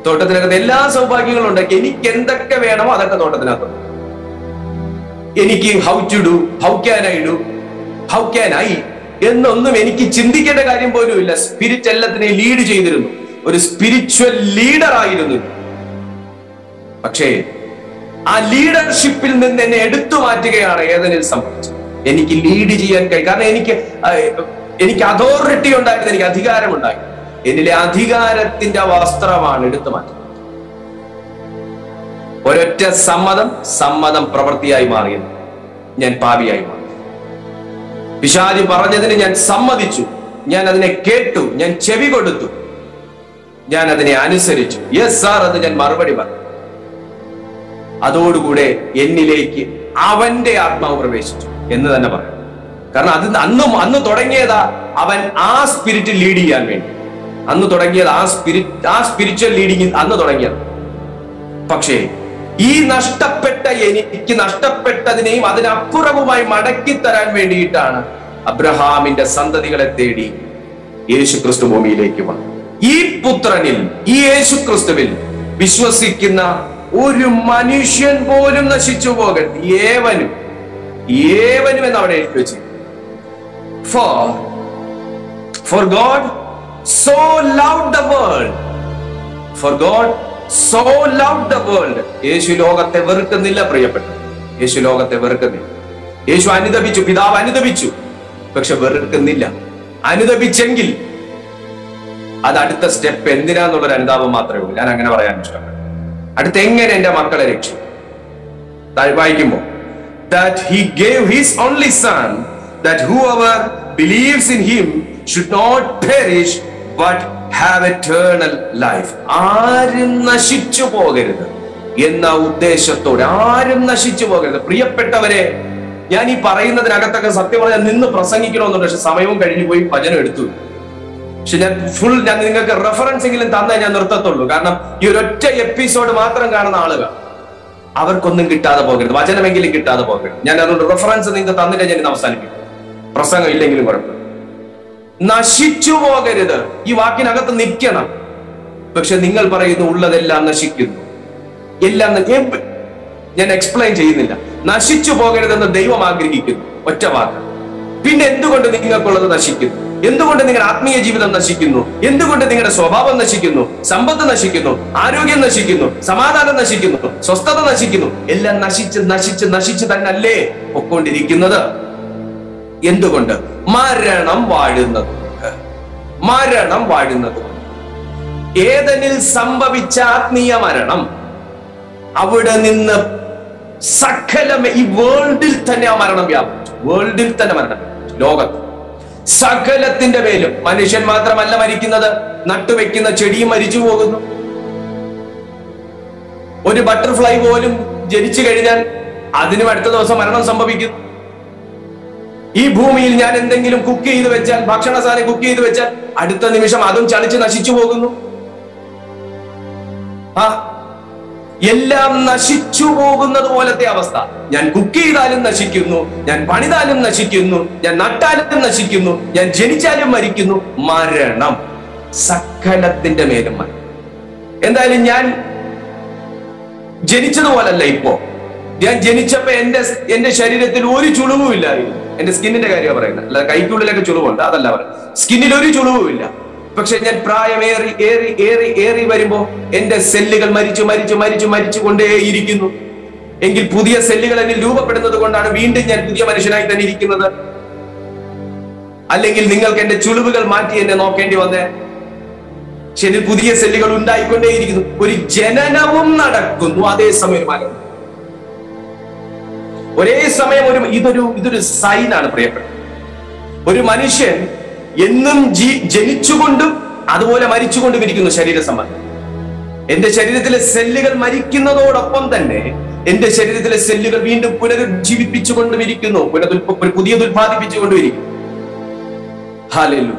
തോട്ടത്തിനകത്ത് എല്ലാ സൗഭാഗ്യങ്ങളും ഉണ്ടാക്കി എനിക്ക് എന്തൊക്കെ വേണമോ അതൊക്കെ തോട്ടത്തിനകത്ത് എനിക്ക് how to do how can I do how can I എന്നൊന്നും എനിക്ക് ചിന്തിക്കേണ്ട കാര്യം പോലും ഇല്ല. സ്പിരിറ്റ് എല്ലാത്തിനെയും ലീഡ് ചെയ്തിരുന്നു. ഒരു സ്പിരിച്വൽ ലീഡർ ആയിരുന്നു. പക്ഷേ ആ ലീഡർഷിപ്പിൽ നിന്ന് എന്നെ എടുത്തു മാറ്റുകയാണ് ഏതനിൽ സംഭവിച്ചത്. എനിക്ക് ലീഡ് ചെയ്യാൻ കഴിയും കാരണം എനിക്ക് എനിക്ക് അതോറിറ്റി ഉണ്ടായിരുന്നു എനിക്ക് അധികാരമുണ്ടായി എന്നിലെ അധികാരത്തിന്റെ വസ്ത്രമാണ് എടുത്തു മാറ്റുന്നത് ഒരൊറ്റ സമ്മതം സമ്മതം പ്രവൃത്തിയായി മാറിയത് ഞാൻ പാപിയായി മാറി. പിശാചി പറഞ്ഞതിന് ഞാൻ സമ്മതിച്ചു. ഞാൻ അതിനെ കേട്ടു ഞാൻ ചെവി കൊടുത്തു. ഞാൻ അതിനെ അനുസരിച്ചു. യെസ് സാർ അത് ഞാൻ മറുപടി പറഞ്ഞു. അതോടുകൂടെ എന്നിലേക്ക് അവന്റെ ആത്മാവ് പ്രവേശിച്ചു എന്ന് തന്നെ പറയാം. കാരണം അത് അന്നും അന്ന് തുടങ്ങിയതാ അവൻ ആ സ്പിരിറ്റ് ലീഡ് ചെയ്യാൻ വേണ്ടി. അന്ന് തുടങ്ങിയത് ആ സ്പിരിറ്റ് ആ സ്പിരിച്വൽ ലീഡിങ് അന്ന് തുടങ്ങിയത്. പക്ഷേ ഈ നഷ്ടപ്പെട്ട എനിക്ക് നഷ്ടപ്പെട്ടതിനെയും അതിനപ്പുറവുമായി മടക്കി തരാൻ വേണ്ടിയിട്ടാണ് അബ്രഹാമിന്റെ സന്തതികളെ തേടി യേശു ക്രിസ്തു ഭൂമിയിലേക്ക് വന്നു ഈ പുത്രനിൽ ഈ യേശു ക്രിസ്തുവിൽ വിശ്വസിക്കുന്ന ഒരു മനുഷ്യൻ പോലും നശിച്ചു പോകരുത്. ഏവനും. ഏവനും എന്ന് അവിടെ എഴുതി വെച്ചു. For for God so love the world for God so love the world യേശു ലോകത്തെ വെറുക്കുന്നില്ല പ്രിയപ്പെട്ടു യേശു ലോകത്തെ വെറുക്കുന്നില്ല. യേശു അനുദപിച്ചു പിതാവ് അനുദപിച്ചു പക്ഷെ വെറുക്കുന്നില്ല. അനുദപിച്ചെങ്കിൽ അത് അടുത്ത സ്റ്റെപ്പ് എന്തിനാന്നുള്ളൊരു അനുതാപം മാത്രമേ ഉള്ളൂ. ഞാൻ അങ്ങനെ പറയാൻ ഇഷ്ടപ്പെടും അടുത്ത എങ്ങനെ എന്റെ മക്കളെ രക്ഷിക്കും താഴെ that that he gave his only son that whoever believes in him should not perish but have eternal life ആരും നശിച്ചു പോകരുത് എന്ന ഉദ്ദേശത്തോടെ ആരും നശിച്ചു പോകരുത്. പ്രിയപ്പെട്ടവരെ ഞാൻ ഈ പറയുന്നതിനകത്തൊക്കെ സത്യം പറഞ്ഞാൽ നിന്ന് പ്രസംഗിക്കണമെന്നുണ്ട് പക്ഷെ സമയവും കഴിഞ്ഞു പോയി ഭജനം എടുത്തു. പക്ഷെ ഞാൻ ഫുൾ ഞാൻ നിങ്ങൾക്ക് റെഫറൻസ് എങ്കിലും തന്നേ ഞാൻ നിർത്തത്തുള്ളൂ. കാരണം ഈ ഒരൊറ്റ എപ്പിസോഡ് മാത്രം കാണുന്ന ആളുകൾ അവർക്കൊന്നും കിട്ടാതെ പോകരുത്. വചനമെങ്കിലും കിട്ടാതെ പോകരുത്. ഞാൻ അതുകൊണ്ട് റെഫറൻസ് നിങ്ങൾക്ക് തന്നിട്ട് ഞാൻ അവസാനിപ്പിക്കും. പ്രസംഗം ഇല്ലെങ്കിലും കുഴപ്പമില്ല. നശിച്ചു പോകരുത്. ഈ വാക്കിനകത്ത് നിൽക്കണം. പക്ഷെ നിങ്ങൾ പറയുന്നു ഉള്ളതെല്ലാം നശിക്കുന്നു. എല്ലാം ഞാൻ എക്സ്പ്ലെയിൻ ചെയ്യുന്നില്ല. നശിച്ചു പോകരുതെന്ന് ദൈവം ആഗ്രഹിക്കുന്നു. ഒറ്റ വാക്ക്. പിന്നെ എന്തുകൊണ്ട് നിങ്ങൾക്കുള്ളത് നശിക്കുന്നു എന്തുകൊണ്ട് നിങ്ങളുടെ ആത്മീയ ജീവിതം നശിക്കുന്നു? എന്തുകൊണ്ട് നിങ്ങളുടെ സ്വഭാവം നശിക്കുന്നു? സമ്പത്ത് നശിക്കുന്നു ആരോഗ്യം നശിക്കുന്നു സമാധാനം നശിക്കുന്നു സ്വസ്ഥത നശിക്കുന്നു. എല്ലാം നശിച്ച് നശിച്ച് നശിച്ച് തന്നെ അല്ലേ പൊക്കൊണ്ടിരിക്കുന്നത്? എന്തുകൊണ്ട്? മരണം വാഴുന്നത്. മരണം വാഴുന്നത്. ഏതനിൽ സംഭവിച്ച ആത്മീയ മരണം അവിടെ നിന്ന് സകലമേ ഈ വേൾഡിൽ തന്നെ ആ മരണം വ്യാപിച്ചു. വേൾഡിൽ തന്നെ മരണം. ലോകത്ത്. സകലത്തിന്റെ പേരും മനുഷ്യൻ മാത്രമല്ല മരിക്കുന്നത് നട്ടുവെക്കുന്ന ചെടിയും മരിച്ചു പോകുന്നു. ഒരു ബട്ടർഫ്ലൈ പോലും ജനിച്ചു കഴിഞ്ഞാൽ അതിനും അടുത്ത ദിവസം മരണം സംഭവിക്കുന്നു ഈ ഭൂമിയിൽ ഞാൻ എന്തെങ്കിലും കുക്ക് ചെയ്ത് വെച്ചാൽ ഭക്ഷണ സാധനം കുക്ക് ചെയ്ത് വെച്ചാൽ അടുത്ത നിമിഷം അതും ചളിച്ച് നശിച്ചു പോകുന്നു. ആ എല്ലാം നശിച്ചു പോകുന്നത് പോലത്തെ അവസ്ഥ. ഞാൻ കുക്ക് ചെയ്താലും നശിക്കുന്നു ഞാൻ പണിതാലും നശിക്കുന്നു ഞാൻ നട്ടാലും നശിക്കുന്നു ഞാൻ ജനിച്ചാലും മരിക്കുന്നു. മരണം. സകലത്തിന്റെ മേലും മരണം. എന്തായാലും ഞാൻ ജനിച്ചതുപോലല്ല ഇപ്പോ. ഞാൻ ജനിച്ചപ്പോ എന്റെ എന്റെ ശരീരത്തിൽ ഒരു ചുളിവും ഇല്ലായിരുന്നു എന്റെ സ്കിന്നിന്റെ കാര്യമാണ് പറയുന്നത്. അല്ല കൈക്കുള്ളിലൊക്കെ ചുളിവുണ്ട് അതല്ല പറയുന്നത്. സ്കിന്നിൽ ഒരു ചുളിവും ഇല്ല പക്ഷെ ഞാൻ പ്രായമേറി ഏറി ഏറി ഏറി വരുമ്പോ എന്റെ സെല്ലുകൾ മരിച്ചു മരിച്ചു മരിച്ചു മരിച്ചു കൊണ്ടേയിരിക്കുന്നു. എങ്കിൽ പുതിയ സെല്ലുകൾ എന്നിൽ രൂപപ്പെടുന്നത് കൊണ്ടാണ് വീണ്ടും ഞാൻ പുതിയ മനുഷ്യനായി തന്നെ ഇരിക്കുന്നത്. അല്ലെങ്കിൽ നിങ്ങൾക്ക് എന്റെ ചുളിവുകൾ മാറ്റി എന്നെ നോക്കേണ്ടി വന്നേ. ശരി പുതിയ സെല്ലുകൾ ഉണ്ടായിക്കൊണ്ടേയിരിക്കുന്നു. ഒരു ജനനവും നടക്കുന്നു അതേ സമയം മരണം ഒരേ സമയം ഒരു ഇതൊരു ഇതൊരു സൈനാണ് പ്രിയപ്പെട്ടത് ഒരു മനുഷ്യൻ എന്നും ജീ ജനിച്ചുകൊണ്ടും അതുപോലെ മരിച്ചുകൊണ്ടും ഇരിക്കുന്നു ശരീര സംബന്ധം എന്റെ ശരീരത്തിലെ സെല്ലുകൾ മരിക്കുന്നതോടൊപ്പം തന്നെ എന്റെ ശരീരത്തിലെ സെല്ലുകൾ വീണ്ടും പുനരുജ്ജീവിപ്പിച്ചുകൊണ്ടും ഇരിക്കുന്നു. പുനരുൽപ്പ- പുതിയത് ഉത്പാദിപ്പിച്ചുകൊണ്ടും ഇരിക്കുന്നു. ഹാലല്ലു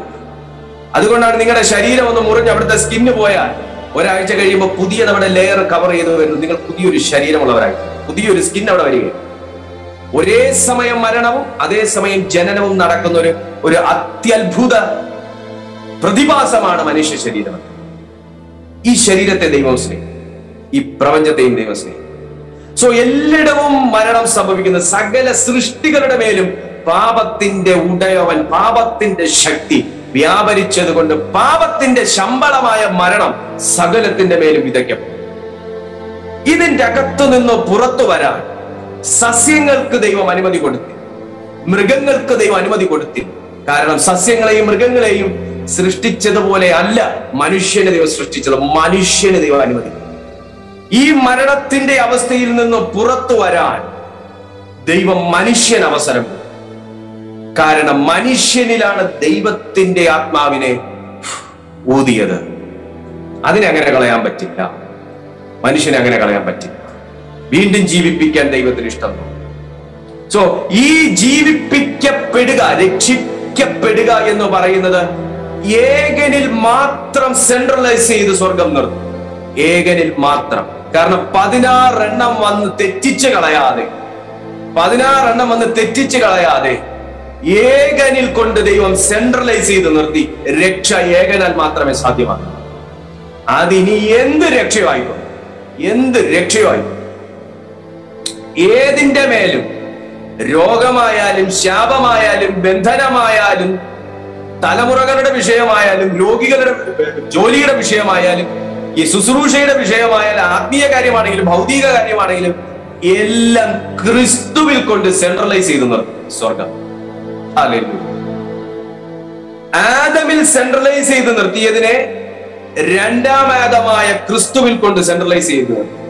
അതുകൊണ്ടാണ് നിങ്ങളുടെ ശരീരം ഒന്ന് മുറിഞ്ഞ് അവിടുത്തെ സ്കിന്ന് പോയാൽ ഒരാഴ്ച കഴിയുമ്പോൾ പുതിയത് അവിടെ ലെയർ കവർ ചെയ്തു വരുന്നു നിങ്ങൾ പുതിയൊരു ശരീരമുള്ളവരായി. പുതിയൊരു സ്കിൻ അവിടെ വരികയും ഒരേ സമയം മരണവും അതേസമയം ജനനവും നടക്കുന്ന ഒരു ഒരു അത്യത്ഭുത പ്രതിഭാസമാണ് മനുഷ്യ ശരീരം. ഈ ശരീരത്തെ ദൈവം സ്നേഹിക്കും. ഈ പ്രപഞ്ചത്തെയും ദൈവം സ്നേഹിക്കും. സോ എല്ലായിടവും മരണം സംഭവിക്കുന്ന സകല സൃഷ്ടികളുടെ മേലും പാപത്തിന്റെ ഉടയവൻ പാപത്തിന്റെ ശക്തി വ്യാപരിച്ചത് കൊണ്ട് പാപത്തിന്റെ ശമ്പളമായ മരണം സകലത്തിന്റെ മേലും വിതയ്ക്കപ്പെടും. ഇതിന്റെ അകത്തു നിന്ന് പുറത്തു വരാൻ സസ്യങ്ങൾക്ക് ദൈവം അനുമതി കൊടുത്തി മൃഗങ്ങൾക്ക് ദൈവം അനുമതി കൊടുത്തി കാരണം സസ്യങ്ങളെയും മൃഗങ്ങളെയും സൃഷ്ടിച്ചതുപോലെ അല്ല മനുഷ്യനെ ദൈവം സൃഷ്ടിച്ചത്. മനുഷ്യന് ദൈവം അനുമതി ഈ മരണത്തിന്റെ അവസ്ഥയിൽ നിന്ന് പുറത്തു വരാൻ ദൈവം മനുഷ്യൻ അവസരം കാരണം മനുഷ്യനിലാണ് ദൈവത്തിന്റെ ആത്മാവിനെ ഊതിയത്. അതിനെ അങ്ങനെ കളയാൻ പറ്റില്ല. മനുഷ്യനെ അങ്ങനെ കളയാൻ പറ്റില്ല. വീണ്ടും ജീവിപ്പിക്കാൻ ദൈവത്തിന് ഇഷ്ടം സോ ഈ ജീവിപ്പിക്കപ്പെടുക രക്ഷിക്കപ്പെടുക എന്ന് പറയുന്നത് ഏകനിൽ മാത്രം സെൻട്രലൈസ് ചെയ്ത് സ്വർഗം നിർത്തും. ഏകനിൽ മാത്രം. കാരണം പതിനാറെണ്ണം വന്ന് തെറ്റിച്ച് കളയാതെ പതിനാറെണ്ണം വന്ന് തെറ്റിച്ച് കളയാതെ ഏകനിൽ കൊണ്ട് ദൈവം സെൻട്രലൈസ് ചെയ്ത് നിർത്തി രക്ഷ ഏകനാൽ മാത്രമേ സാധ്യമാകൂ. അതിനി എന്ത് രക്ഷയുമായിക്കോ? എന്ത് രക്ഷയുമായിക്കോ? ഏതിന്റെ മേലും രോഗമായാലും ശാപമായാലും ബന്ധനമായാലും തലമുറകളുടെ വിഷയമായാലും രോഗികളുടെ ജോലിയുടെ വിഷയമായാലും ഈ ശുശ്രൂഷയുടെ വിഷയമായാലും ആത്മീയ കാര്യമാണെങ്കിലും ഭൗതിക കാര്യമാണെങ്കിലും എല്ലാം ക്രിസ്തുവിൽ കൊണ്ട് സെൻട്രലൈസ് ചെയ്തു സ്വർഗം. ആദമിൽ സെൻട്രലൈസ് ചെയ്ത് നിർത്തിയതിനെ രണ്ടാം ആദമായ ക്രിസ്തുവിൽ കൊണ്ട് സെൻട്രലൈസ് ചെയ്തു. നിർത്തി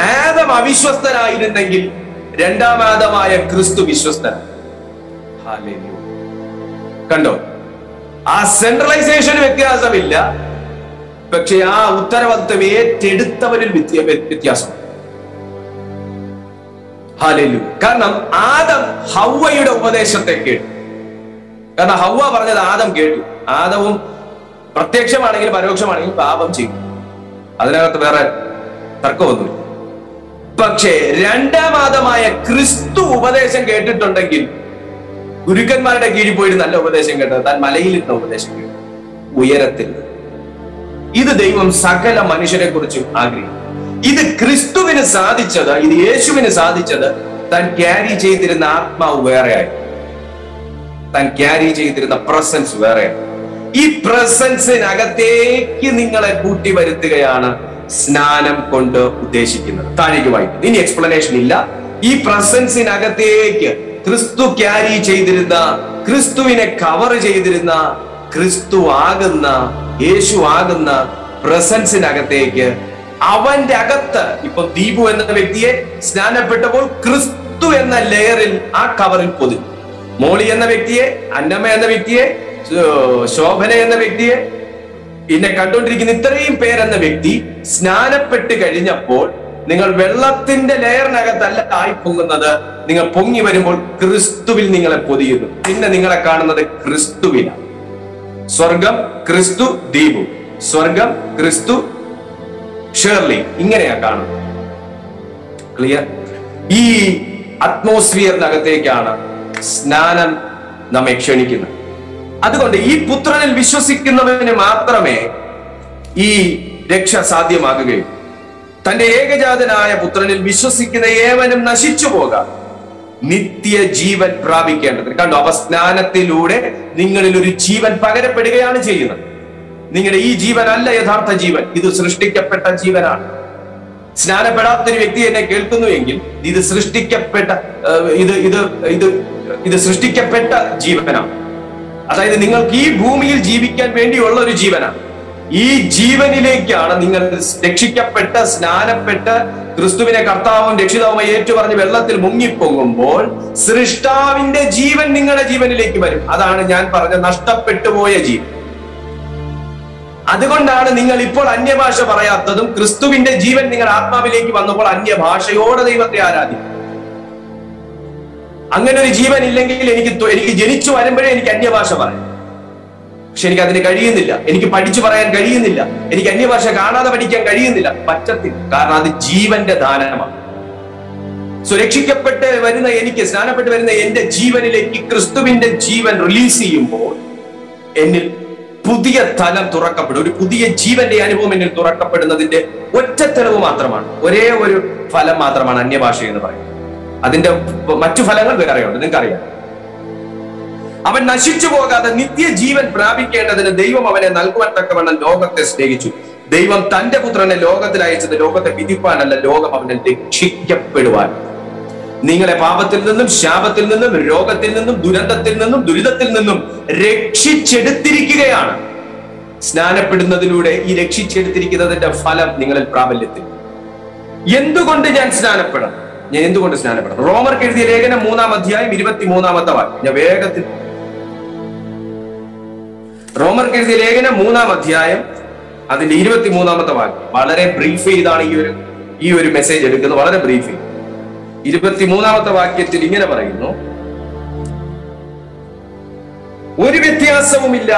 ആദം അവിശ്വസ്തനായിരുന്നെങ്കിൽ രണ്ടാം ആദമായ ക്രിസ്തു വിശ്വസ്തൻ. കണ്ടോ? ആ സെൻട്രലൈസേഷൻ വ്യത്യാസമില്ല. പക്ഷെ ആ ഉത്തരവാദിത്വം ഏറ്റെടുത്തവരിൽ വ്യത്യ- വ്യത്യാസം. ഹാലേലു കാരണം ആദം ഹൗവയുടെ ഉപദേശത്തെ കേട്ടു. കാരണം ഹൗവ പറഞ്ഞത് ആദം കേട്ടു. ആദവും പ്രത്യക്ഷമാണെങ്കിലും പരോക്ഷമാണെങ്കിലും പാപം ചെയ്തു. അതിനകത്ത് വേറെ തർക്കമൊന്നുമില്ല. പക്ഷേ രണ്ടാം ആദമായ ക്രിസ്തു ഉപദേശം കേട്ടിട്ടുണ്ടെങ്കിൽ ഗുരുക്കന്മാരുടെ കീഴിൽ പോയിട്ട് നല്ല ഉപദേശം കേട്ടത് താൻ ഇട്ട ഉപദേശം കേട്ടു. ഉയരത്തിൽ. ഇത് ദൈവം സകല മനുഷ്യരെ കുറിച്ചും ആഗ്രഹിക്കും ഇത് ക്രിസ്തുവിന് സാധിച്ചത് ഇത് യേശുവിന് സാധിച്ചത് താൻ ക്യാരി ചെയ്തിരുന്ന ആത്മാവ് വേറെയായി. താൻ ക്യാരി ചെയ്തിരുന്ന പ്രസൻസ് വേറെയാണ് ഈ പ്രസൻസിനകത്തേക്ക് നിങ്ങളെ കൂട്ടി വരുത്തുകയാണ് സ്നാനം കൊണ്ട് ഉദ്ദേശിക്കുന്നത്. താഴേക്ക് വായിക്കും ഇനി എക്സ്പ്ലനേഷൻ ഇല്ല. ഈ പ്രസൻസിനകത്തേക്ക് ക്രിസ്തു ക്യാരി ചെയ്തിരുന്ന ക്രിസ്തുവിനെ കവർ ചെയ്തിരുന്ന ക്രിസ്തു ആകുന്ന യേശു ആകുന്ന പ്രസൻസിനകത്തേക്ക് അവന്റെ അകത്ത് ഇപ്പൊ ദീപു എന്ന വ്യക്തിയെ സ്നാനപ്പെട്ടപ്പോൾ ക്രിസ്തു എന്ന ലെയറിൽ ആ കവറിൽ പൊതിഞ്ഞു. മോളി എന്ന വ്യക്തിയെ അന്നമ്മ എന്ന വ്യക്തിയെ ശോഭന എന്ന വ്യക്തിയെ പിന്നെ കണ്ടുകൊണ്ടിരിക്കുന്ന ഇത്രയും പേരെന്ന വ്യക്തി സ്നാനപ്പെട്ട് കഴിഞ്ഞപ്പോൾ നിങ്ങൾ വെള്ളത്തിന്റെ ലെയറിനകത്തല്ല ആയി പൊങ്ങുന്നത്. നിങ്ങൾ പൊങ്ങി വരുമ്പോൾ ക്രിസ്തുവിൽ നിങ്ങളെ പൊതിയുന്നു. പിന്നെ നിങ്ങളെ കാണുന്നത് ക്രിസ്തുവിനാണ് സ്വർഗം ക്രിസ്തു ദീപു സ്വർഗം ക്രിസ്തു ഷേർലി. ഇങ്ങനെയാ കാണുന്നത്. ക്ലിയർ ഈ അറ്റ്മോസ്ഫിയറിനകത്തേക്കാണ് സ്നാനം നമ്മെ ക്ഷണിക്കുന്നത്. അതുകൊണ്ട് ഈ പുത്രനിൽ വിശ്വസിക്കുന്നവന് മാത്രമേ ഈ രക്ഷ സാധ്യമാകുകയുള്ളൂ. തന്റെ ഏകജാതനായ പുത്രനിൽ വിശ്വസിക്കുന്ന ഏവനും നശിച്ചു പോകാം. നിത്യജീവൻ പ്രാപിക്കേണ്ടത് കണ്ടു അവസ്നാനത്തിലൂടെ സ്നാനത്തിലൂടെ നിങ്ങളിൽ ഒരു ജീവൻ പകരപ്പെടുകയാണ് ചെയ്യുന്നത്. നിങ്ങളുടെ ഈ ജീവനല്ല യഥാർത്ഥ ജീവൻ. ഇത് സൃഷ്ടിക്കപ്പെട്ട ജീവനാണ്. സ്നാനപ്പെടാത്തൊരു വ്യക്തി എന്നെ കേൾക്കുന്നു എങ്കിൽ ഇത് സൃഷ്ടിക്കപ്പെട്ട ഇത് ഇത് ഇത് ഇത് സൃഷ്ടിക്കപ്പെട്ട ജീവനാണ്. അതായത് നിങ്ങൾക്ക് ഈ ഭൂമിയിൽ ജീവിക്കാൻ വേണ്ടിയുള്ള ഒരു ജീവനാണ് ഈ ജീവനിലേക്കാണ് നിങ്ങൾ രക്ഷിക്കപ്പെട്ട സ്നാനപ്പെട്ട് ക്രിസ്തുവിനെ കർത്താവും രക്ഷിതാവുമായി ഏറ്റുപറഞ്ഞ് വെള്ളത്തിൽ മുങ്ങിപ്പോകുമ്പോൾ സൃഷ്ടാവിന്റെ ജീവൻ നിങ്ങളുടെ ജീവനിലേക്ക് വരും. അതാണ് ഞാൻ പറഞ്ഞ നഷ്ടപ്പെട്ടു പോയ ജീവൻ. അതുകൊണ്ടാണ് നിങ്ങൾ ഇപ്പോൾ അന്യഭാഷ പറയാത്തതും ക്രിസ്തുവിന്റെ ജീവൻ നിങ്ങളുടെ ആത്മാവിലേക്ക് വന്നപ്പോൾ അന്യഭാഷയോടെ ദൈവത്തെ ആരാധിക്കും. അങ്ങനെ ഒരു ജീവൻ ഇല്ലെങ്കിൽ എനിക്ക് എനിക്ക് ജനിച്ചു വരുമ്പോഴേ എനിക്ക് അന്യഭാഷ പറയാം. പക്ഷെ എനിക്ക് അതിന് കഴിയുന്നില്ല. എനിക്ക് പഠിച്ചു പറയാൻ കഴിയുന്നില്ല. എനിക്ക് അന്യഭാഷ കാണാതെ പഠിക്കാൻ കഴിയുന്നില്ല. പറ്റത്തില്ല. കാരണം അത് ജീവന്റെ ദാനമാണ്. സുരക്ഷിക്കപ്പെട്ട് വരുന്ന എനിക്ക് സ്നാനപ്പെട്ട് വരുന്ന എന്റെ ജീവനിലേക്ക് ക്രിസ്തുവിന്റെ ജീവൻ റിലീസ് ചെയ്യുമ്പോൾ എന്നിൽ പുതിയ തലം തുറക്കപ്പെടും. ഒരു പുതിയ ജീവന്റെ അനുഭവം എന്നിൽ തുറക്കപ്പെടുന്നതിന്റെ ഒറ്റ മാത്രമാണ്. ഒരേ ഒരു ഫലം മാത്രമാണ് അന്യഭാഷ എന്ന് പറയുന്നത്. അതിന്റെ മറ്റു ഫലങ്ങൾ വേറെയുണ്ട് നിങ്ങൾക്കറിയാം. അവൻ നശിച്ചു പോകാതെ നിത്യജീവൻ പ്രാപിക്കേണ്ടതിന് ദൈവം അവനെ നൽകുവാൻ തക്കവണ്ണം ലോകത്തെ സ്നേഹിച്ചു. ദൈവം തന്റെ പുത്രനെ ലോകത്തിൽ അയച്ചത് ലോകത്തെ വിധിപ്പാനല്ല ലോകം അവനെ രക്ഷിക്കപ്പെടുവാൻ. നിങ്ങളെ പാപത്തിൽ നിന്നും ശാപത്തിൽ നിന്നും രോഗത്തിൽ നിന്നും ദുരന്തത്തിൽ നിന്നും ദുരിതത്തിൽ നിന്നും രക്ഷിച്ചെടുത്തിരിക്കുകയാണ്. സ്നാനപ്പെടുന്നതിലൂടെ ഈ രക്ഷിച്ചെടുത്തിരിക്കുന്നതിന്റെ ഫലം നിങ്ങളിൽ പ്രാബല്യത്തിൽ. എന്തുകൊണ്ട് ഞാൻ സ്നാനപ്പെടണം? ഞാൻ എന്തുകൊണ്ട് സ്നാനപ്പെടണം? റോമർക്ക് എഴുതിയ ലേഖനം മൂന്നാം അധ്യായം ഇരുപത്തി മൂന്നാമത്തെ വാക്യം. ഞാൻ വേഗത്തിൽ റോമർ എഴുതിയ ലേഖനം മൂന്നാം അധ്യായം അതിന്റെ ഇരുപത്തി മൂന്നാമത്തെ വാക്യം. വളരെ ബ്രീഫ് ചെയ്താണ് ഈ ഒരു ഈ ഒരു മെസ്സേജ് എടുക്കുന്നത്. വളരെ ബ്രീഫ് ചെയ്ത് ഇരുപത്തിമൂന്നാമത്തെ വാക്യത്തിൽ ഇങ്ങനെ പറയുന്നു. ഒരു വ്യത്യാസവുമില്ല.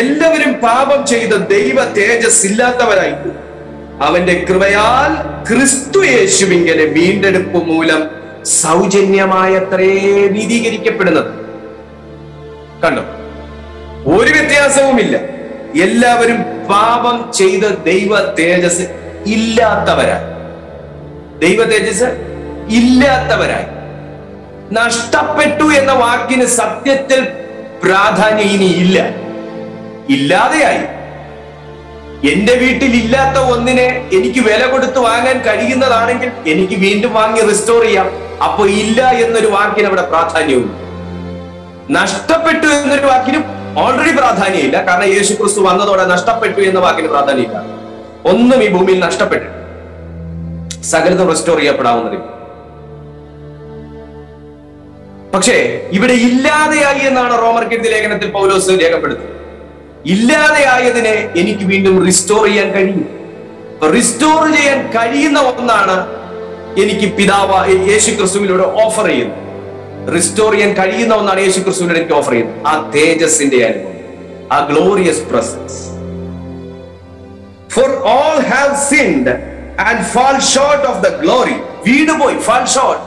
എല്ലാവരും പാപം ചെയ്ത ദൈവ തേജസ് ഇല്ലാത്തവരായി അവന്റെ കൃപയാൽ ക്രിസ്തു യേശുവിങ്കലെ വീണ്ടെടുപ്പ് മൂലം സൗജന്യമായത്രേ നീതീകരിക്കപ്പെടുന്നത്. കണ്ടോ? ഒരു വ്യത്യാസവുമില്ല. എല്ലാവരും പാപം ചെയ്ത ദൈവ തേജസ് ഇല്ലാത്തവരായി. ദൈവ തേജസ് ഇല്ലാത്തവരായി. നഷ്ടപ്പെട്ടു എന്ന വാക്കിന് സത്യത്തിൽ പ്രാധാന്യം ഇനി ഇല്ല. ഇല്ലാതെയായി. എന്റെ വീട്ടിൽ ഇല്ലാത്ത ഒന്നിനെ എനിക്ക് വില കൊടുത്ത് വാങ്ങാൻ കഴിയുന്നതാണെങ്കിൽ എനിക്ക് വീണ്ടും വാങ്ങി റിസ്റ്റോർ ചെയ്യാം. അപ്പൊ ഇല്ല എന്നൊരു വാക്കിന് അവിടെ പ്രാധാന്യവും നഷ്ടപ്പെട്ടു എന്നൊരു വാക്കിന് ഓൾറെഡി പ്രാധാന്യമില്ല. കാരണം യേശു ക്രിസ്തു വന്നതോടെ നഷ്ടപ്പെട്ടു എന്ന വാക്കിന് പ്രാധാന്യമില്ല. ഒന്നും ഈ ഭൂമിയിൽ നഷ്ടപ്പെട്ടു സകലതും റെസ്റ്റോർ ചെയ്യപ്പെടാവുന്നത് പക്ഷേ ഇവിടെ ഇല്ലാതെയായി എന്നാണ് റോമർ കെഴുതി ലേഖനത്തിൽ പൗലോസ് രേഖപ്പെടുത്തുന്നത്. ഇല്ലാതെയായതിനെ എനിക്ക് വീണ്ടും റിസ്റ്റോർ ചെയ്യാൻ കഴിയും. റിസ്റ്റോർ ചെയ്യാൻ കഴിയുന്ന ഒന്നാണ് എനിക്ക് പിതാവ് യേശു ക്രിസ്തുവിലൂടെ ഓഫർ ചെയ്യുന്നത്. റിസ്റ്റോർ ചെയ്യാൻ കഴിയുന്ന ഒന്നാണ് യേശു ക്രിസ്തുവിലൂടെ എനിക്ക് ഓഫർ ചെയ്യുന്നത്. ആ തേജസിന്റെ അനുഭവം ആ glorious presence for all have sinned and fall short of the glory വീടുപോയി fall short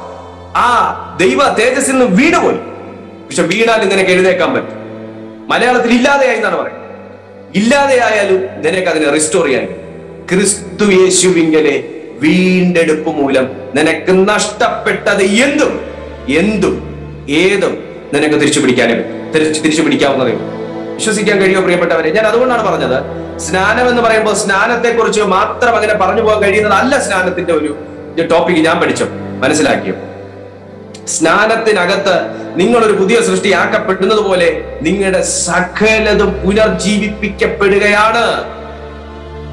ആ ദൈവ തേജസ്സിൽ നിന്ന് വീടുപോയി പക്ഷെ വീണാൽ ഇങ്ങനെ എഴുന്നേക്കാൻ പറ്റും. മലയാളത്തിൽ ഇല്ലാതെയായി എന്നാണ് പറയുന്നത്. ഇല്ലാതെയായാലും നിനക്ക് അതിനെ റിസ്റ്റോർ ചെയ്യാൻ ക്രിസ്തു യേശുവിങ്കലെ വീണ്ടെടുപ്പ് മൂലം നിനക്ക് നഷ്ടപ്പെട്ടത് എന്തും എന്തും ഏതും നിനക്ക് തിരിച്ചു പിടിക്കാനും തിരിച്ചു പിടിക്കാവുന്നതേ വിശ്വസിക്കാൻ കഴിയുമോ പ്രിയപ്പെട്ടവരെ? ഞാൻ അതുകൊണ്ടാണ് പറഞ്ഞത് സ്നാനം എന്ന് പറയുമ്പോൾ സ്നാനത്തെ കുറിച്ച് മാത്രം അങ്ങനെ പറഞ്ഞു പോകാൻ കഴിയുന്നതല്ല സ്നാനത്തിന്റെ ഒരു ടോപ്പിക് ഞാൻ പഠിച്ചു മനസ്സിലാക്കിയോ? സ്നാനത്തിനകത്ത് നിങ്ങളൊരു പുതിയ സൃഷ്ടിയാക്കപ്പെടുന്നത് പോലെ നിങ്ങളുടെ സകലതും പുനർജീവിപ്പിക്കപ്പെടുകയാണ്.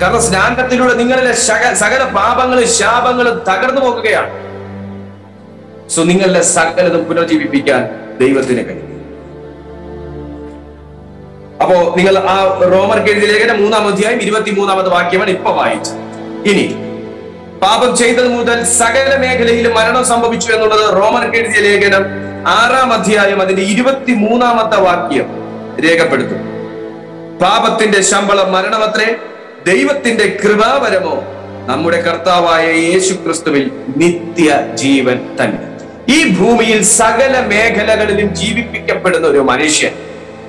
കാരണം സ്നാനത്തിലൂടെ നിങ്ങളിലെ സകല പാപങ്ങളും ശാപങ്ങളും തകർന്നു പോകുകയാണ്. സോ നിങ്ങളുടെ സകലതും പുനർജീവിപ്പിക്കാൻ ദൈവത്തിന് കഴിയും. അപ്പോ നിങ്ങൾ ആ റോമർ കെഴുതി ലേഖനം മൂന്നാം അധ്യായം ഇരുപത്തി മൂന്നാമത് വാക്യമാണ് ഇപ്പൊ വായിച്ചത്. ഇനി പാപം ചെയ്തത് മുതൽ സകല മേഖലയിലും മരണം സംഭവിച്ചു എന്നുള്ളത് റോമൻ എഴുതിയ ലേഖനം ആറാം അധ്യായം അതിന്റെ ഇരുപത്തി മൂന്നാമത്തെ വാക്യം രേഖപ്പെടുത്തും പാപത്തിന്റെ ശമ്പളം മരണമത്രേ ദൈവത്തിന്റെ കൃപാവരമോ നമ്മുടെ കർത്താവായ യേശു ക്രിസ്തുവിൽ നിത്യ ജീവൻ തന്നെ. ഈ ഭൂമിയിൽ സകല മേഖലകളിലും ജീവിപ്പിക്കപ്പെടുന്ന ഒരു മനുഷ്യൻ